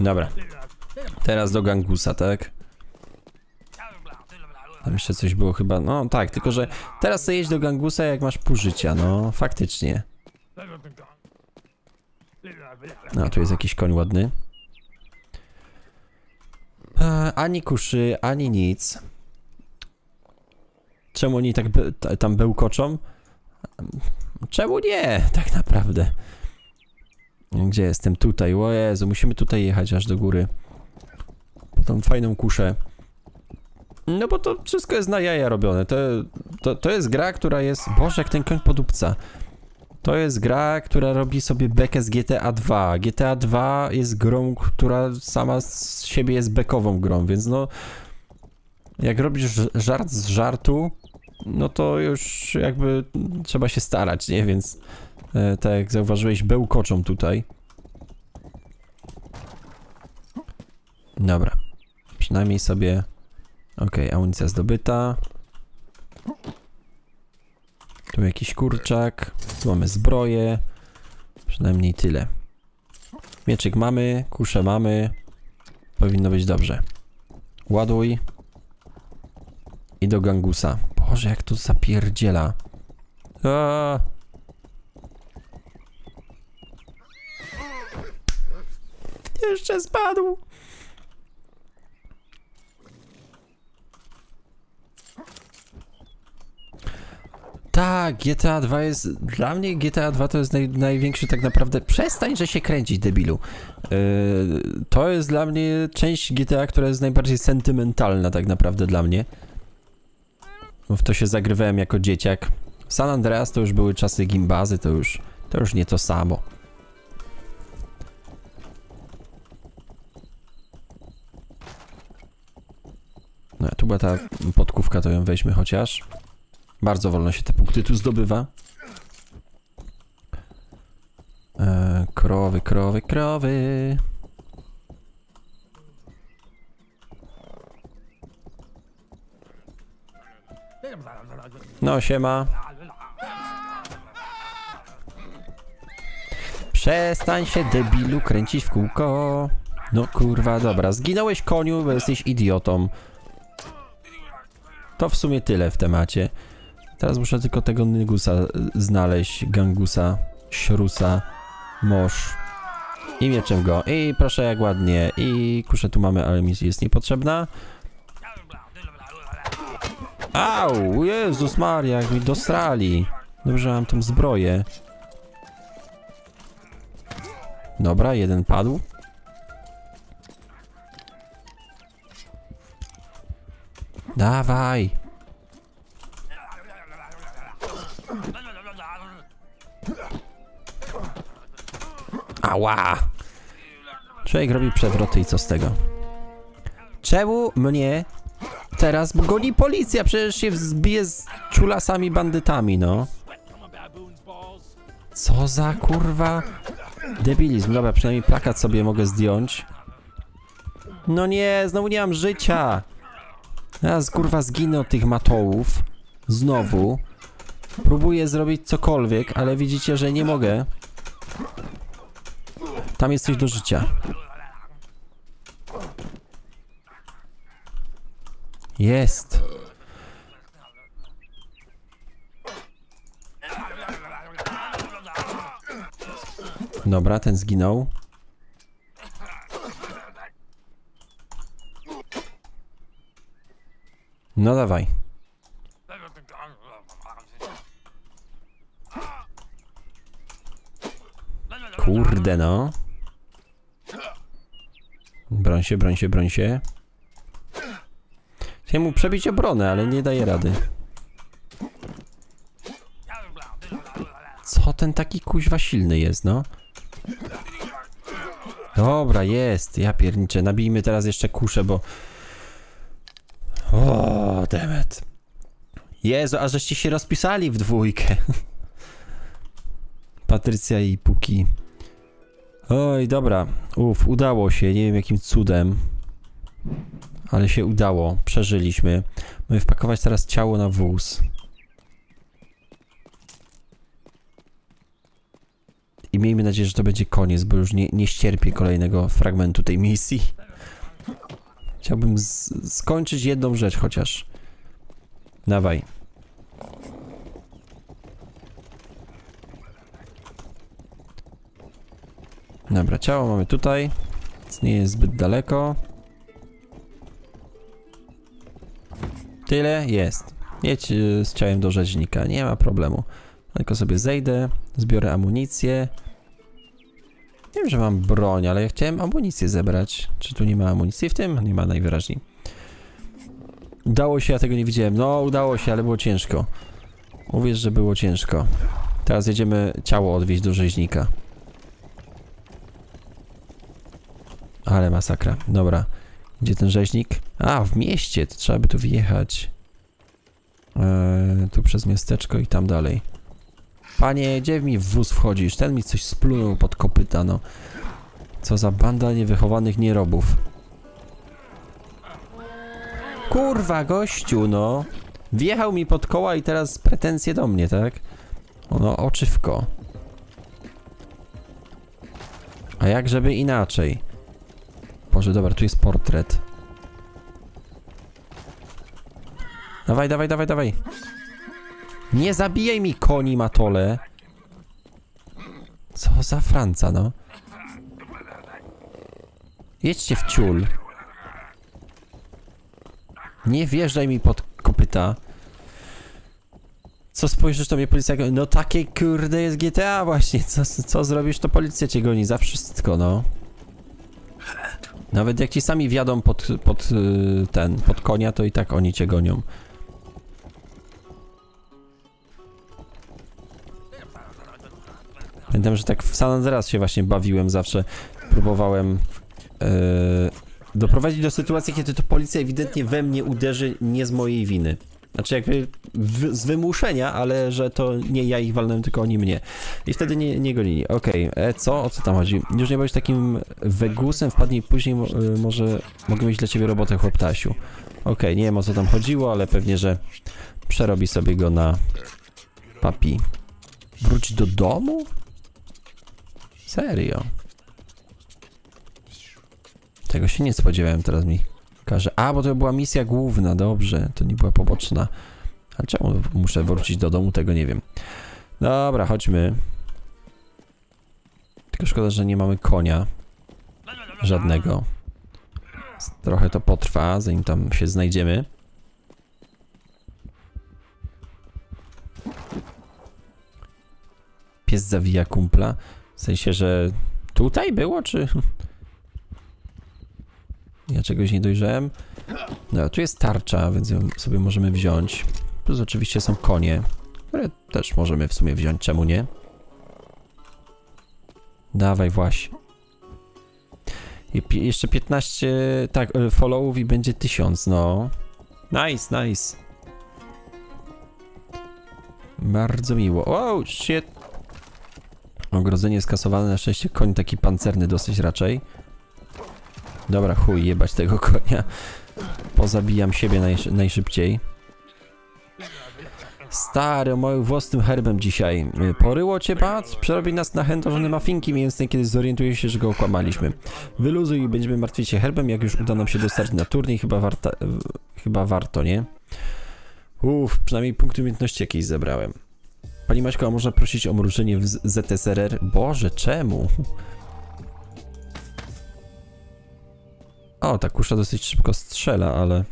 Dobra. Teraz do gangusa, tak? Tam jeszcze coś było chyba, no tak, tylko że teraz chcę jeść do gangusa jak masz pół życia, no faktycznie. No, tu jest jakiś koń ładny. E, ani kuszy, ani nic. Czemu oni tak be tam bełkoczą? Czemu nie, tak naprawdę? Gdzie jestem? Tutaj, o Jezu, musimy tutaj jechać aż do góry. Po tą fajną kuszę. No bo to wszystko jest na jaja robione. To, to, to jest gra, która jest... Boże, jak ten koń podupca. To jest gra, która robi sobie bekę z GTA 2. GTA 2 jest grą, która sama z siebie jest bekową grą, więc no... Jak robisz żart z żartu, no to już jakby trzeba się starać, nie? Więc e, tak jak zauważyłeś, bełkoczą tutaj. Dobra. Przynajmniej sobie... Okej, okay, amunicja zdobyta. Tu jakiś kurczak. Tu mamy zbroję. Przynajmniej tyle. Mieczyk mamy, kuszę mamy. Powinno być dobrze. Ładuj. I do gangusa. Boże, jak to zapierdziela. Aaaa. Jeszcze spadł. Tak, GTA 2 jest. Dla mnie GTA 2 to jest naj, największy tak naprawdę. Przestań, że się kręcić, debilu. Yy, to jest dla mnie część GTA, która jest najbardziej sentymentalna, tak naprawdę dla mnie. W to się zagrywałem jako dzieciak. San Andreas to już były czasy gimbazy, to już, to już nie to samo. No, tu była ta podkówka, to ją weźmy chociaż. Bardzo wolno się te punkty tu zdobywa. E, krowy, krowy, krowy. No, siema. Przestań się, debilu, kręcić w kółko. No kurwa, dobra. Zginąłeś koniu, bo jesteś idiotą. To w sumie tyle w temacie. Teraz muszę tylko tego Nygusa znaleźć, Gangusa, Śrusa, Mosz i mieczem go. I proszę jak ładnie. I kuszę tu mamy, ale mi jest niepotrzebna. Au! Jezus Maria, jak mi dostrali. Dobrze, mam tą zbroję. Dobra, jeden padł. Dawaj! Ała! Człowiek robi przewroty i co z tego? Czemu mnie teraz goni policja? Przecież się wzbije z czulasami bandytami, no. Co za kurwa debilizm. Dobra, przynajmniej plakat sobie mogę zdjąć. No nie, znowu nie mam życia. Teraz kurwa zginę od tych matołów. Znowu. Próbuję zrobić cokolwiek, ale widzicie, że nie mogę. Tam jest coś do życia. Jest. Dobra, ten zginął. No dawaj. Kurde no. Broń się, broń się, broń się. Chciałem mu przebić obronę, ale nie daje rady. Co ten taki kuźwa silny jest, no? Dobra, jest. Ja pierniczę. Nabijmy teraz jeszcze kuszę, bo... O, demet. Jezu, a żeście się rozpisali w dwójkę. Patrycja i Puki. Oj, dobra. Uf, udało się. Nie wiem jakim cudem. Ale się udało. Przeżyliśmy. Mamy wpakować teraz ciało na wóz. I miejmy nadzieję, że to będzie koniec, bo już nie, nie ścierpię kolejnego fragmentu tej misji. Chciałbym skończyć jedną rzecz chociaż. Dawaj. Dobra, ciało mamy tutaj. Więc nie jest zbyt daleko. Tyle jest. Jedź y, z ciałem do rzeźnika, nie ma problemu. Tylko sobie zejdę, zbiorę amunicję. Wiem, że mam broń, ale ja chciałem amunicję zebrać. Czy tu nie ma amunicji w tym? Nie ma najwyraźniej. Udało się, ja tego nie widziałem. No, udało się, ale było ciężko. Uwierz, że było ciężko. Teraz jedziemy ciało odwieźć do rzeźnika. Ale masakra. Dobra. Gdzie ten rzeźnik? A, w mieście. To trzeba by tu wjechać. Eee, tu przez miasteczko i tam dalej. Panie, gdzie mi w wóz wchodzisz? Ten mi coś splunął pod kopyta, no. Co za banda niewychowanych nierobów. Kurwa, gościu, no. Wjechał mi pod koła i teraz pretensje do mnie, tak? No, oczywko. A jak żeby inaczej? Boże, dobra, tu jest portret. Dawaj, dawaj, dawaj, dawaj. Nie zabijaj mi koni, matole. Co za Franca, no. Jedźcie w ciul. Nie wjeżdżaj mi pod kopyta. Co spojrzysz, to mnie policja goni. No takie kurde jest GTA właśnie. Co, co zrobisz, to policja cię goni za wszystko, no. Nawet jak ci sami wjadą pod, pod y, ten, pod konia, to i tak oni cię gonią. Pamiętam, że tak w San Andreas się właśnie bawiłem zawsze. Próbowałem yy, doprowadzić do sytuacji, kiedy to policja ewidentnie we mnie uderzy nie z mojej winy. Znaczy jakby w, z wymuszenia, ale że to nie ja ich walnąłem, tylko oni mnie. I wtedy nie, nie. Okej, e, co? O co tam chodzi? Już nie bądź takim wegusem, wpadnij później, y, może mogę mieć dla ciebie robotę, chłoptasiu. Okej, nie wiem o co tam chodziło, ale pewnie, że przerobi sobie go na papi. Wróć do domu? Serio? Tego się nie spodziewałem, teraz mi A, bo to była misja główna, dobrze, to nie była poboczna. A czemu muszę wrócić do domu, tego nie wiem. Dobra, chodźmy. Tylko szkoda, że nie mamy konia. Żadnego. Trochę to potrwa, zanim tam się znajdziemy. Pies zawija kumpla. W sensie, że tutaj było, czy... Ja czegoś nie dojrzałem. No, tu jest tarcza, więc ją sobie możemy wziąć. Plus oczywiście są konie, które też możemy w sumie wziąć, czemu nie? Dawaj właśnie. I jeszcze 15, tak, e, followów i będzie 1000, no. Nice, nice. Bardzo miło. Wow, shit. Ogrodzenie skasowane, na szczęście koń taki pancerny dosyć raczej. Dobra, chuj, jebać tego konia. Pozabijam siebie najsz najszybciej. Stary, moim własnym herbem dzisiaj. Poryło cię pat? Przerobi nas na chętożone mafinki mięsne, kiedy zorientuje się, że go okłamaliśmy. Wyluzuj i będziemy martwić się herbem, jak już uda nam się dostać na turniej, chyba warto, chyba warto, nie? Uff, przynajmniej punkty umiejętności jakieś zebrałem. Pani Maćko, a można prosić o mrużenie w ZSRR? Boże, czemu? O, ta kusza dosyć szybko strzela, ale...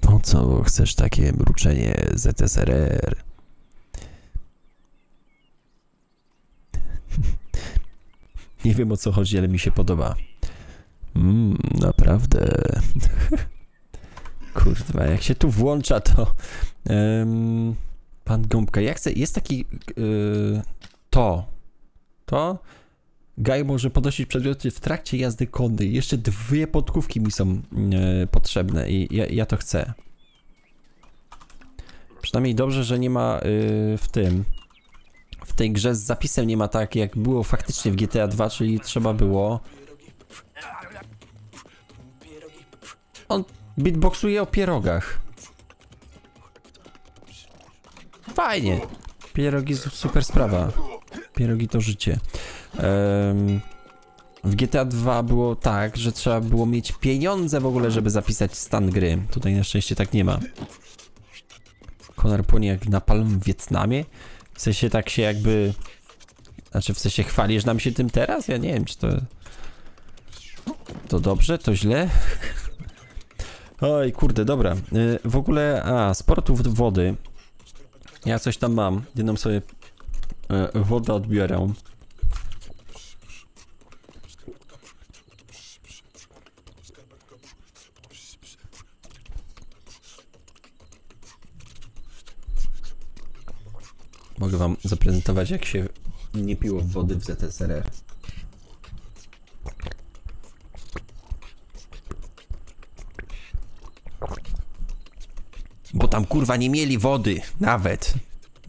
Po co chcesz takie mruczenie ZSRR? Nie wiem o co chodzi, ale mi się podoba. Mmm, naprawdę. Kurwa, jak się tu włącza, to. em, pan Gąbka, ja chcę. Jest taki. Yy, to. To. Gaj może podnosić przedmioty w trakcie jazdy konnej. Jeszcze dwie podkówki mi są e, potrzebne i ja, ja to chcę. Przynajmniej dobrze, że nie ma y, w tym. W tej grze z zapisem nie ma tak, jak było faktycznie w GTA 2, czyli trzeba było. On beatboxuje o pierogach. Fajnie. Pierogi su- super sprawa. Pierogi to życie. W GTA 2 było tak, że trzeba było mieć pieniądze w ogóle, żeby zapisać stan gry. Tutaj na szczęście tak nie ma. Konar płonie jak napalm w Wietnamie. W sensie tak się jakby... Znaczy w sensie chwalisz nam się tym teraz? Ja nie wiem, czy to... To dobrze? To źle? Oj, kurde, dobra. Y, W ogóle, a, sportów wody. Ja coś tam mam. Jedną sobie y, wodę odbiorę. Mogę wam zaprezentować, jak się nie piło wody w ZSRR. Bo tam kurwa nie mieli wody, nawet.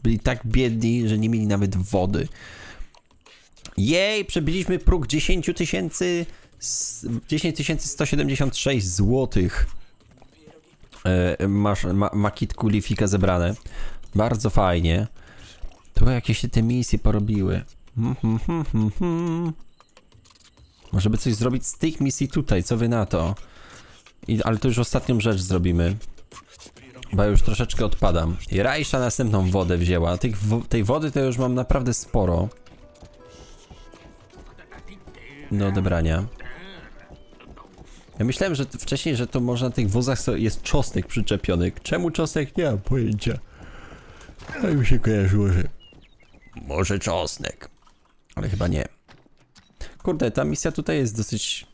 Byli tak biedni, że nie mieli nawet wody. Jej, przebiliśmy próg 10 tysięcy... s- 10 176 złotych. E, masz ma, ma kit kulifika zebrane. Bardzo fajnie. To jakieś się te misje porobiły. Hmm, hmm, hmm, hmm, hmm. Może by coś zrobić z tych misji tutaj, co wy na to? I, ale to już ostatnią rzecz zrobimy. Bo już troszeczkę odpadam. I Rajsza następną wodę wzięła. Tych, tej wody to już mam naprawdę sporo. Do odebrania. Ja myślałem, że wcześniej, że to można na tych wozach jest czosnek przyczepiony. Czemu czosnek? Nie mam pojęcia. Tak mi się kojarzyło, że... Może czosnek. Ale chyba nie. Kurde, ta misja tutaj jest dosyć...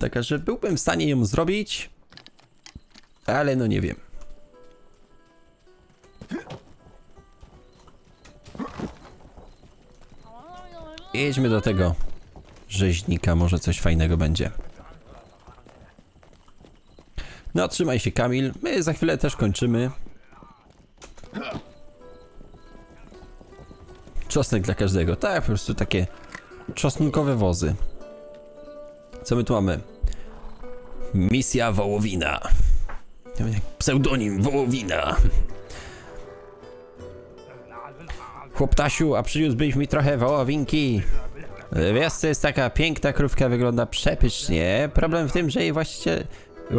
Taka, że byłbym w stanie ją zrobić. Ale no nie wiem. Jedźmy do tego rzeźnika, może coś fajnego będzie. No, trzymaj się Kamil, my za chwilę też kończymy. Czosnek dla każdego, tak, po prostu takie czosnkowe wozy. Co my tu mamy? Misja Wołowina. Pseudonim Wołowina. Chłoptasiu, a przyniósłbyś mi trochę wołowinki? Co jest taka piękna krówka, wygląda przepysznie. Problem w tym, że jej właściciel,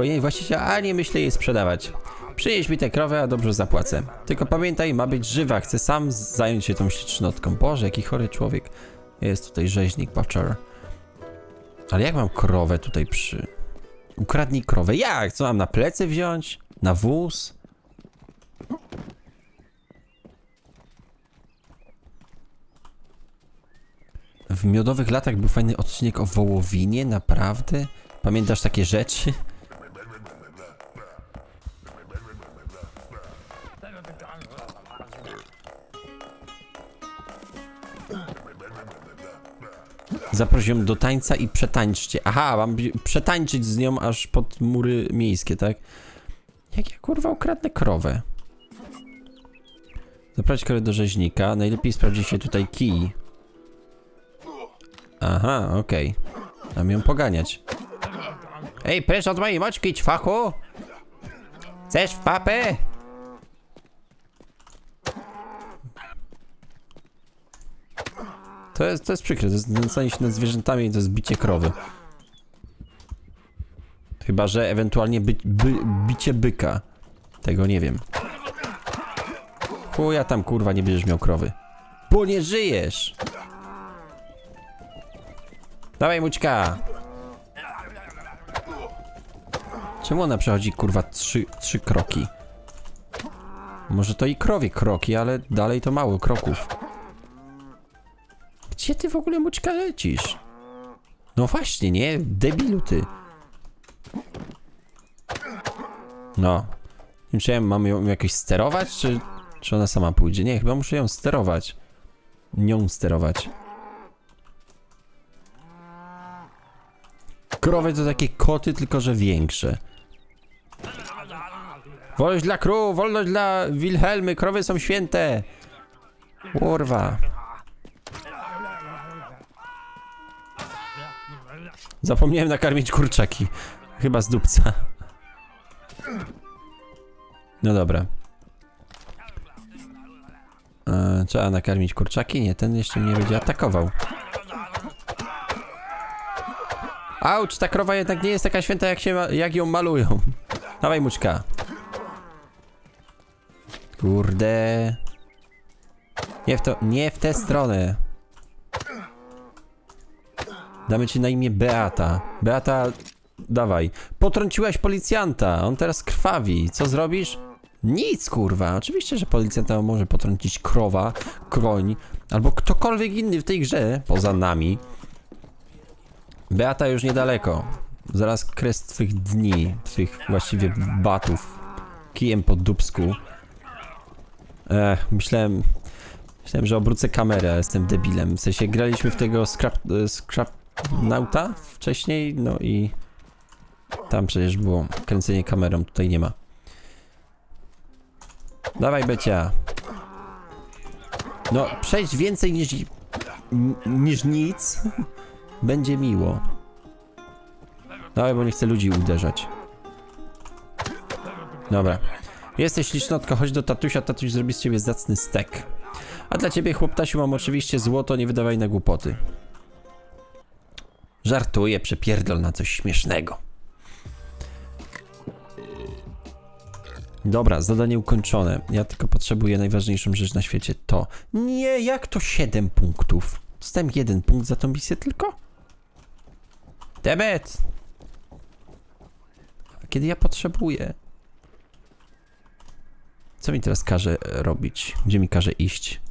jej właściciel ani myśli jej sprzedawać. Przynieś mi tę krowę, a dobrze zapłacę. Tylko pamiętaj, ma być żywa, chcę sam zająć się tą ślicznotką. Boże, jaki chory człowiek. Jest tutaj rzeźnik, butcher. Ale jak mam krowę tutaj przy... Ukradnij krowę. Jak? Co mam na plecy wziąć? Na wóz? W miodowych latach był fajny odcinek o wołowinie, naprawdę? Pamiętasz takie rzeczy? Zaproś ją do tańca i przetańczcie. Aha, mam przetańczyć z nią aż pod mury miejskie, tak? Jak ja kurwa ukradnę krowę? Zaprowadź krowę do rzeźnika. Najlepiej sprawdzi się tutaj kij. Aha, okej. Mam ją poganiać. Ej, precz od mojej moczki, ćwachu! Chcesz w papę? To jest, to jest przykre, to jest znęcanie się nad zwierzętami i to jest bicie krowy. Chyba, że ewentualnie by, by, bicie byka. Tego nie wiem. Chuja tam kurwa nie będziesz miał krowy. Bo nie żyjesz! Dawaj mućka! Czemu ona przechodzi kurwa trzy, trzy kroki? Może to i krowie kroki, ale dalej to mało kroków. Gdzie ty w ogóle mućka lecisz? No właśnie, nie? Debilu ty. No. Nie wiem, mam ją jakoś sterować, czy, czy ona sama pójdzie? Nie, chyba muszę ją sterować. Nią sterować. Krowy to takie koty, tylko że większe. Wolność dla krów, wolność dla Wilhelmy, krowy są święte. Kurwa. Zapomniałem nakarmić kurczaki. Chyba z dupca. No dobra. E, trzeba nakarmić kurczaki? Nie, ten jeszcze mnie będzie atakował. Auć, ta krowa jednak nie jest taka święta jak, się jak ją malują. Dawaj muczka. Kurde. Nie w to, nie w tę stronę. Damy ci na imię Beata. Beata, dawaj. Potrąciłaś policjanta, on teraz krwawi. Co zrobisz? Nic, kurwa. Oczywiście, że policjanta może potrącić krowa, kroń, albo ktokolwiek inny w tej grze, poza nami. Beata już niedaleko. Zaraz kres twych dni, twych właściwie batów. Kijem po dubsku. Ech, myślałem... Myślałem, że obrócę kamerę, jestem debilem. W sensie graliśmy w tego scrap... e, scrap nauta wcześniej, no i... Tam przecież było kręcenie kamerą, tutaj nie ma. Dawaj, Becia. No, przejść więcej niż... niż nic. Będzie miło. Dawaj, bo nie chcę ludzi uderzać. Dobra. Jesteś licznotka, chodź do tatusia, tatuś zrobi z ciebie zacny stek. A dla ciebie, chłoptasiu, mam oczywiście złoto, nie wydawaj na głupoty. Żartuję, przepierdol na coś śmiesznego. Dobra, zadanie ukończone. Ja tylko potrzebuję najważniejszą rzecz na świecie, to... Nie, jak to 7 punktów? Dostałem jeden punkt za tą misję tylko? Debet! Kiedy ja potrzebuję? Co mi teraz każe robić? Gdzie mi każe iść?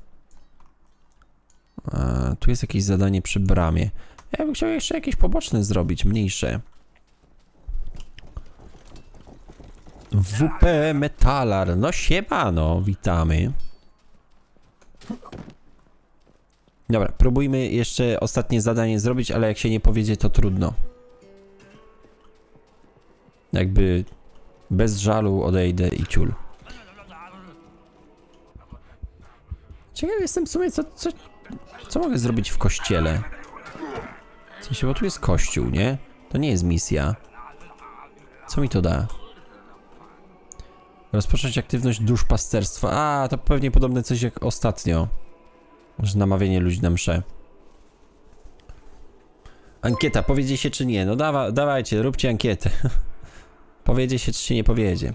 A, tu jest jakieś zadanie przy bramie. Ja bym chciał jeszcze jakieś poboczne zrobić, mniejsze. WP Metalar. No siemano, witamy. Dobra, próbujmy jeszcze ostatnie zadanie zrobić, ale jak się nie powiedzie, to trudno. Jakby bez żalu odejdę i ciul. Ciekawy jestem w sumie, co, co, co mogę zrobić w kościele. W sensie, bo tu jest kościół, nie? To nie jest misja. Co mi to da? Rozpocząć aktywność duszpasterstwa. A, to pewnie podobne coś jak ostatnio. Że namawianie ludzi na mszę. Ankieta, powiedzie się czy nie? No dawa, dawajcie, róbcie ankietę. powiedzie się czy się nie powiedzie.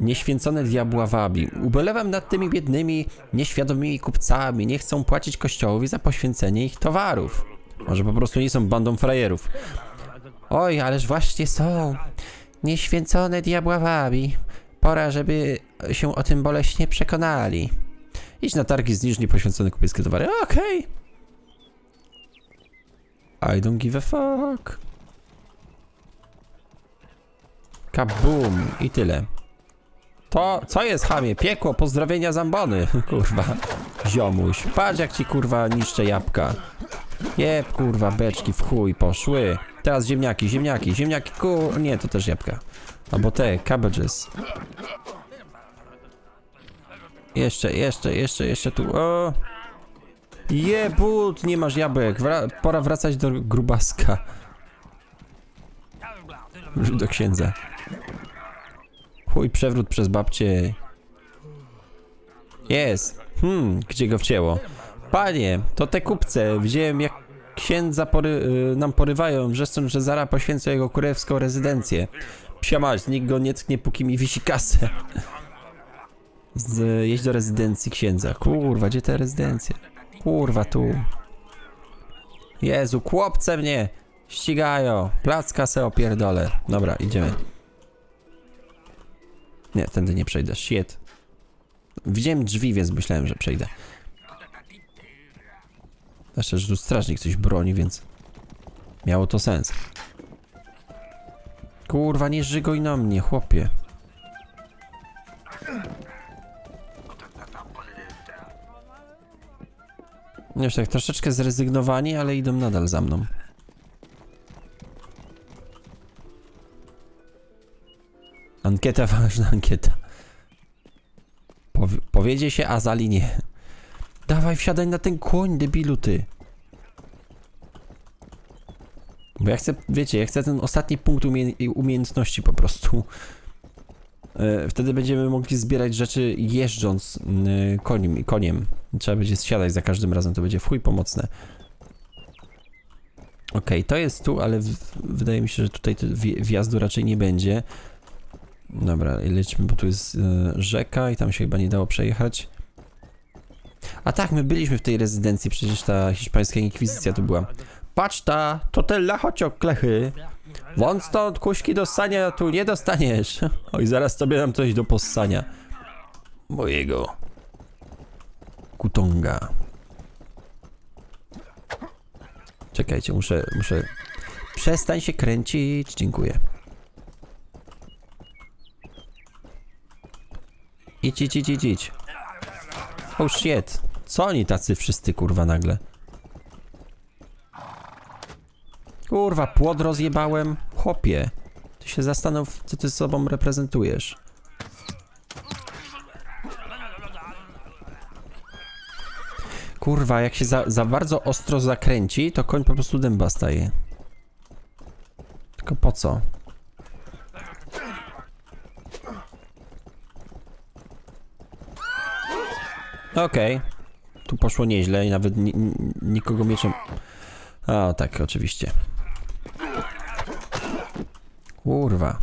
Nieświęcone diabła wabi. Ubolewam nad tymi biednymi, nieświadomymi kupcami. Nie chcą płacić kościołowi za poświęcenie ich towarów. Może po prostu nie są bandą frajerów. Oj, ależ właśnie są. Nieświęcone diabła wabi. Pora, żeby się o tym boleśnie przekonali. Idź na targi, zniż niepoświęcone kupieckie towary. Okej. I don't give a fuck. Kabum. I tyle. To, co jest chamie? Piekło, pozdrowienia zambony. Kurwa. Ziomuś. Patrz jak ci kurwa niszczę jabłka. Jeb, kurwa, beczki w chuj poszły. Teraz ziemniaki, ziemniaki, ziemniaki, kur... Nie, to też jabłka. Albo te, cabbages. Jeszcze, jeszcze, jeszcze, jeszcze tu. O! Jebut, nie masz jabłek. Wra pora wracać do grubaska. Do księdza. Chuj, przewrót przez babcię. Jest. Hmm, gdzie go wcięło? Panie, to te kupce. Widziałem jak księdza pory y, nam porywają, wrzeszcząc, że zara poświęca jego królewską rezydencję. Psia nikt go nie tknie, póki mi wisi kasę. Z, jeźdź do rezydencji księdza. Kurwa, gdzie te rezydencje? Kurwa, tu. Jezu, chłopce mnie ścigają. Placka se opierdolę. Dobra, idziemy. Nie, tędy nie przejdę. Shit. Widziałem drzwi, więc myślałem, że przejdę. Zwłaszcza, że tu strażnik coś broni, więc... Miało to sens. Kurwa, nie żygoj na mnie, chłopie. Już tak troszeczkę zrezygnowani, ale idą nadal za mną. Ankieta, ważna ankieta. Powie powiedzie się, a Zali nie. Dawaj, wsiadaj na ten koń, debilu ty. Bo ja chcę, wiecie, ja chcę ten ostatni punkt umie umiejętności po prostu. E, wtedy będziemy mogli zbierać rzeczy jeżdżąc e, koniem, koniem. Trzeba będzie zsiadać za każdym razem, to będzie w chuj pomocne. Okej, okay, to jest tu, ale wydaje mi się, że tutaj wjazdu raczej nie będzie. Dobra, lećmy, bo tu jest e, rzeka i tam się chyba nie dało przejechać. A tak, my byliśmy w tej rezydencji, przecież ta hiszpańska inkwizycja tu była. Patrz ta, to te lachocioklechy. Wąt stąd, kuśki do ssania tu nie dostaniesz. Oj, zaraz tobie dam coś do possania. Mojego. Kutonga. Czekajcie, muszę, muszę... Przestań się kręcić, dziękuję. Idź, idź, idź, idź. Oh shit. Co oni tacy wszyscy kurwa nagle? Kurwa, płot rozjebałem. Chopie. Ty się zastanów, co ty sobą reprezentujesz. Kurwa, jak się za, za bardzo ostro zakręci, to koń po prostu dęba staje. Tylko po co? Okej. Okay. Tu poszło nieźle i nawet ni nikogo mieczem... A, tak, oczywiście. Kurwa.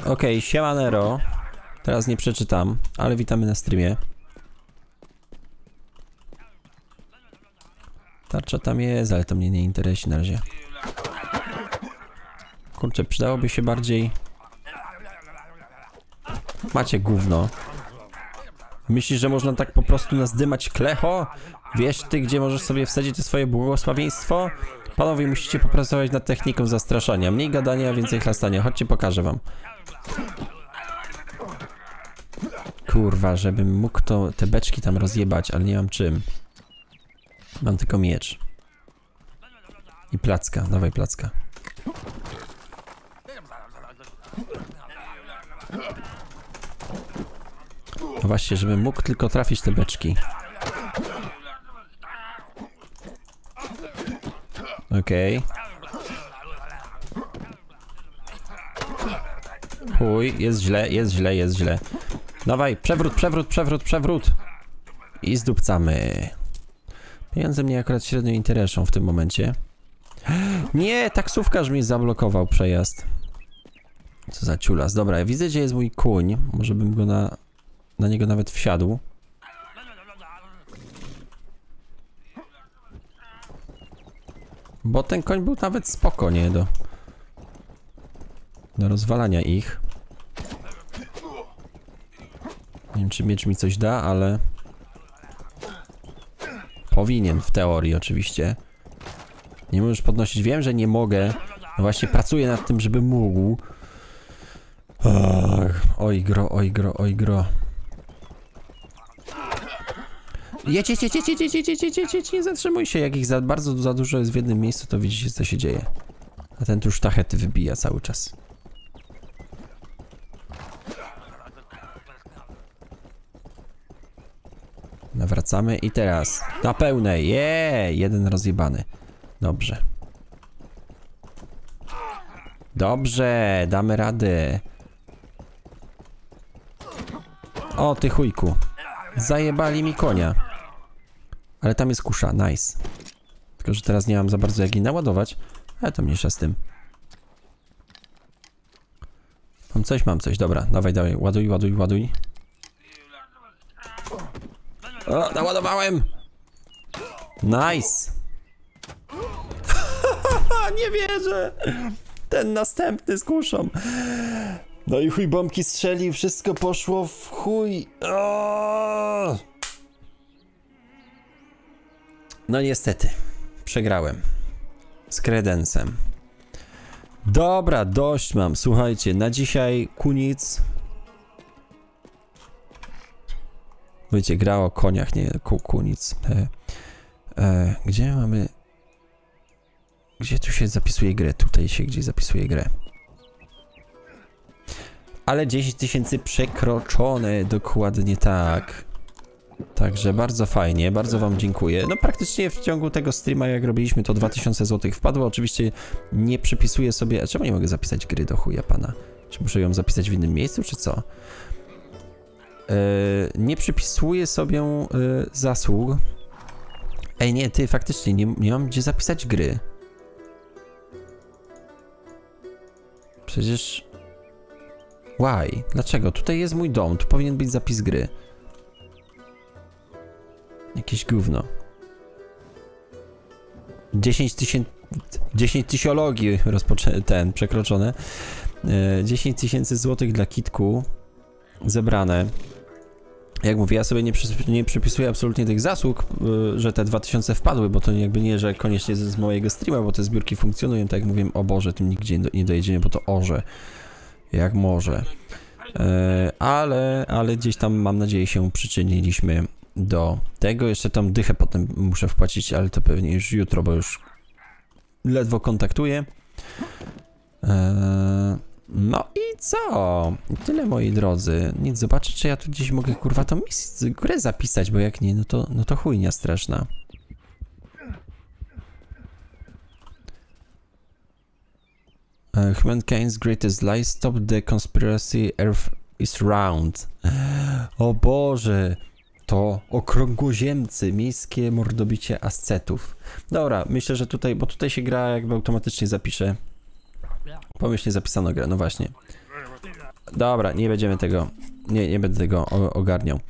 Okej, okay, siemanero. Teraz nie przeczytam, ale witamy na streamie. Tarcza tam jest, ale to mnie nie interesuje na razie. Kurczę, przydałoby się bardziej... Macie gówno. Myślisz, że można tak po prostu nazdymać klecho? Wiesz ty, gdzie możesz sobie wsadzić swoje błogosławieństwo? Panowie, musicie popracować nad techniką zastraszania. Mniej gadania, więcej chlastania. Chodźcie, pokażę wam. Kurwa, żebym mógł to, te beczki tam rozjebać, ale nie mam czym. Mam tylko miecz. I placka, dawaj placka. Właśnie, żebym mógł tylko trafić te beczki. Okej. Okay. Chuj, jest źle, jest źle, jest źle. Dawaj, przewrót, przewrót, przewrót, przewrót. I zdupcamy. Pieniądze mnie akurat średnio interesują w tym momencie. Nie, taksówkarz mi zablokował przejazd. Co za ciulas. Dobra, ja widzę, gdzie jest mój kuń. Może bym go na, na niego nawet wsiadł. Bo ten koń był nawet spoko, nie? Do, do rozwalania ich. Nie wiem, czy miecz mi coś da, ale... Powinien, w teorii oczywiście. Nie możesz podnosić. Wiem, że nie mogę. No właśnie pracuję nad tym, żeby mógł. Ach, oj gro, oj gro, oj gro. Jedź, jedź, jedź, jedź, jedź, jedź, jedź, jedź, jedź, jedź, nie zatrzymuj się. Jak ich za bardzo za dużo jest w jednym miejscu, to widzicie, co się dzieje. A ten tu sztachety wybija cały czas. Nawracamy i teraz na pełnej. Je, jeden rozjebany. Dobrze. Dobrze, damy radę. O, ty chujku. Zajebali mi konia. Ale tam jest kusza, nice. Tylko, że teraz nie mam za bardzo jak jej naładować. Ale to mniejsza z tym. Mam coś, mam coś, dobra, dawaj, dawaj, ładuj, ładuj, ładuj. O, naładowałem! Nice! nie wierzę! Ten następny z kuszą. No i chuj bombki strzelił, wszystko poszło w chuj. O! No niestety, przegrałem. Z kredensem. Dobra, dość mam. Słuchajcie, na dzisiaj kunic. Wiecie, gra o koniach, nie ku, kunic. E, e, gdzie mamy... Gdzie tu się zapisuje grę? Tutaj się gdzieś zapisuje grę. Ale 10 tysięcy przekroczone, dokładnie tak. Także bardzo fajnie, bardzo wam dziękuję. No praktycznie w ciągu tego streama, jak robiliśmy, to 2000 zł wpadło. Oczywiście nie przypisuję sobie... A czemu nie mogę zapisać gry do chuja pana? Czy muszę ją zapisać w innym miejscu, czy co? Yy, nie przypisuję sobie yy, zasług. Ej, nie, ty, faktycznie, nie, nie mam gdzie zapisać gry. Przecież... Why? Dlaczego? Tutaj jest mój dom, tu powinien być zapis gry. Jakieś gówno. 10 tysięcy... 10 tysiologii rozpoczę... ten, przekroczone. E, 10 tysięcy złotych dla kitku zebrane. Jak mówię, ja sobie nie, przy, nie przypisuję absolutnie tych zasług, y, że te 2000 wpadły, bo to jakby nie, że koniecznie z mojego streama, bo te zbiórki funkcjonują, tak jak mówiłem, o Boże, tym nigdzie nie dojedziemy, bo to orze. Jak może. E, ale, ale gdzieś tam, mam nadzieję, się przyczyniliśmy do tego. Jeszcze tam dychę potem muszę wpłacić, ale to pewnie już jutro, bo już ledwo kontaktuję. Eee, no i co? Tyle moi drodzy. Nic, zobaczę czy ja tu gdzieś mogę kurwa tą grę zapisać, bo jak nie, no to, no to chujnia straszna. Uh, humankind's greatest lie, stop the conspiracy, earth is round. O Boże, to okrągłoziemcy, miejskie mordobicie ascetów. Dobra, myślę, że tutaj, bo tutaj się gra jakby automatycznie zapisze. Pomyślnie zapisano grę, no właśnie. Dobra, nie będziemy tego, nie, nie będę tego ogarniał.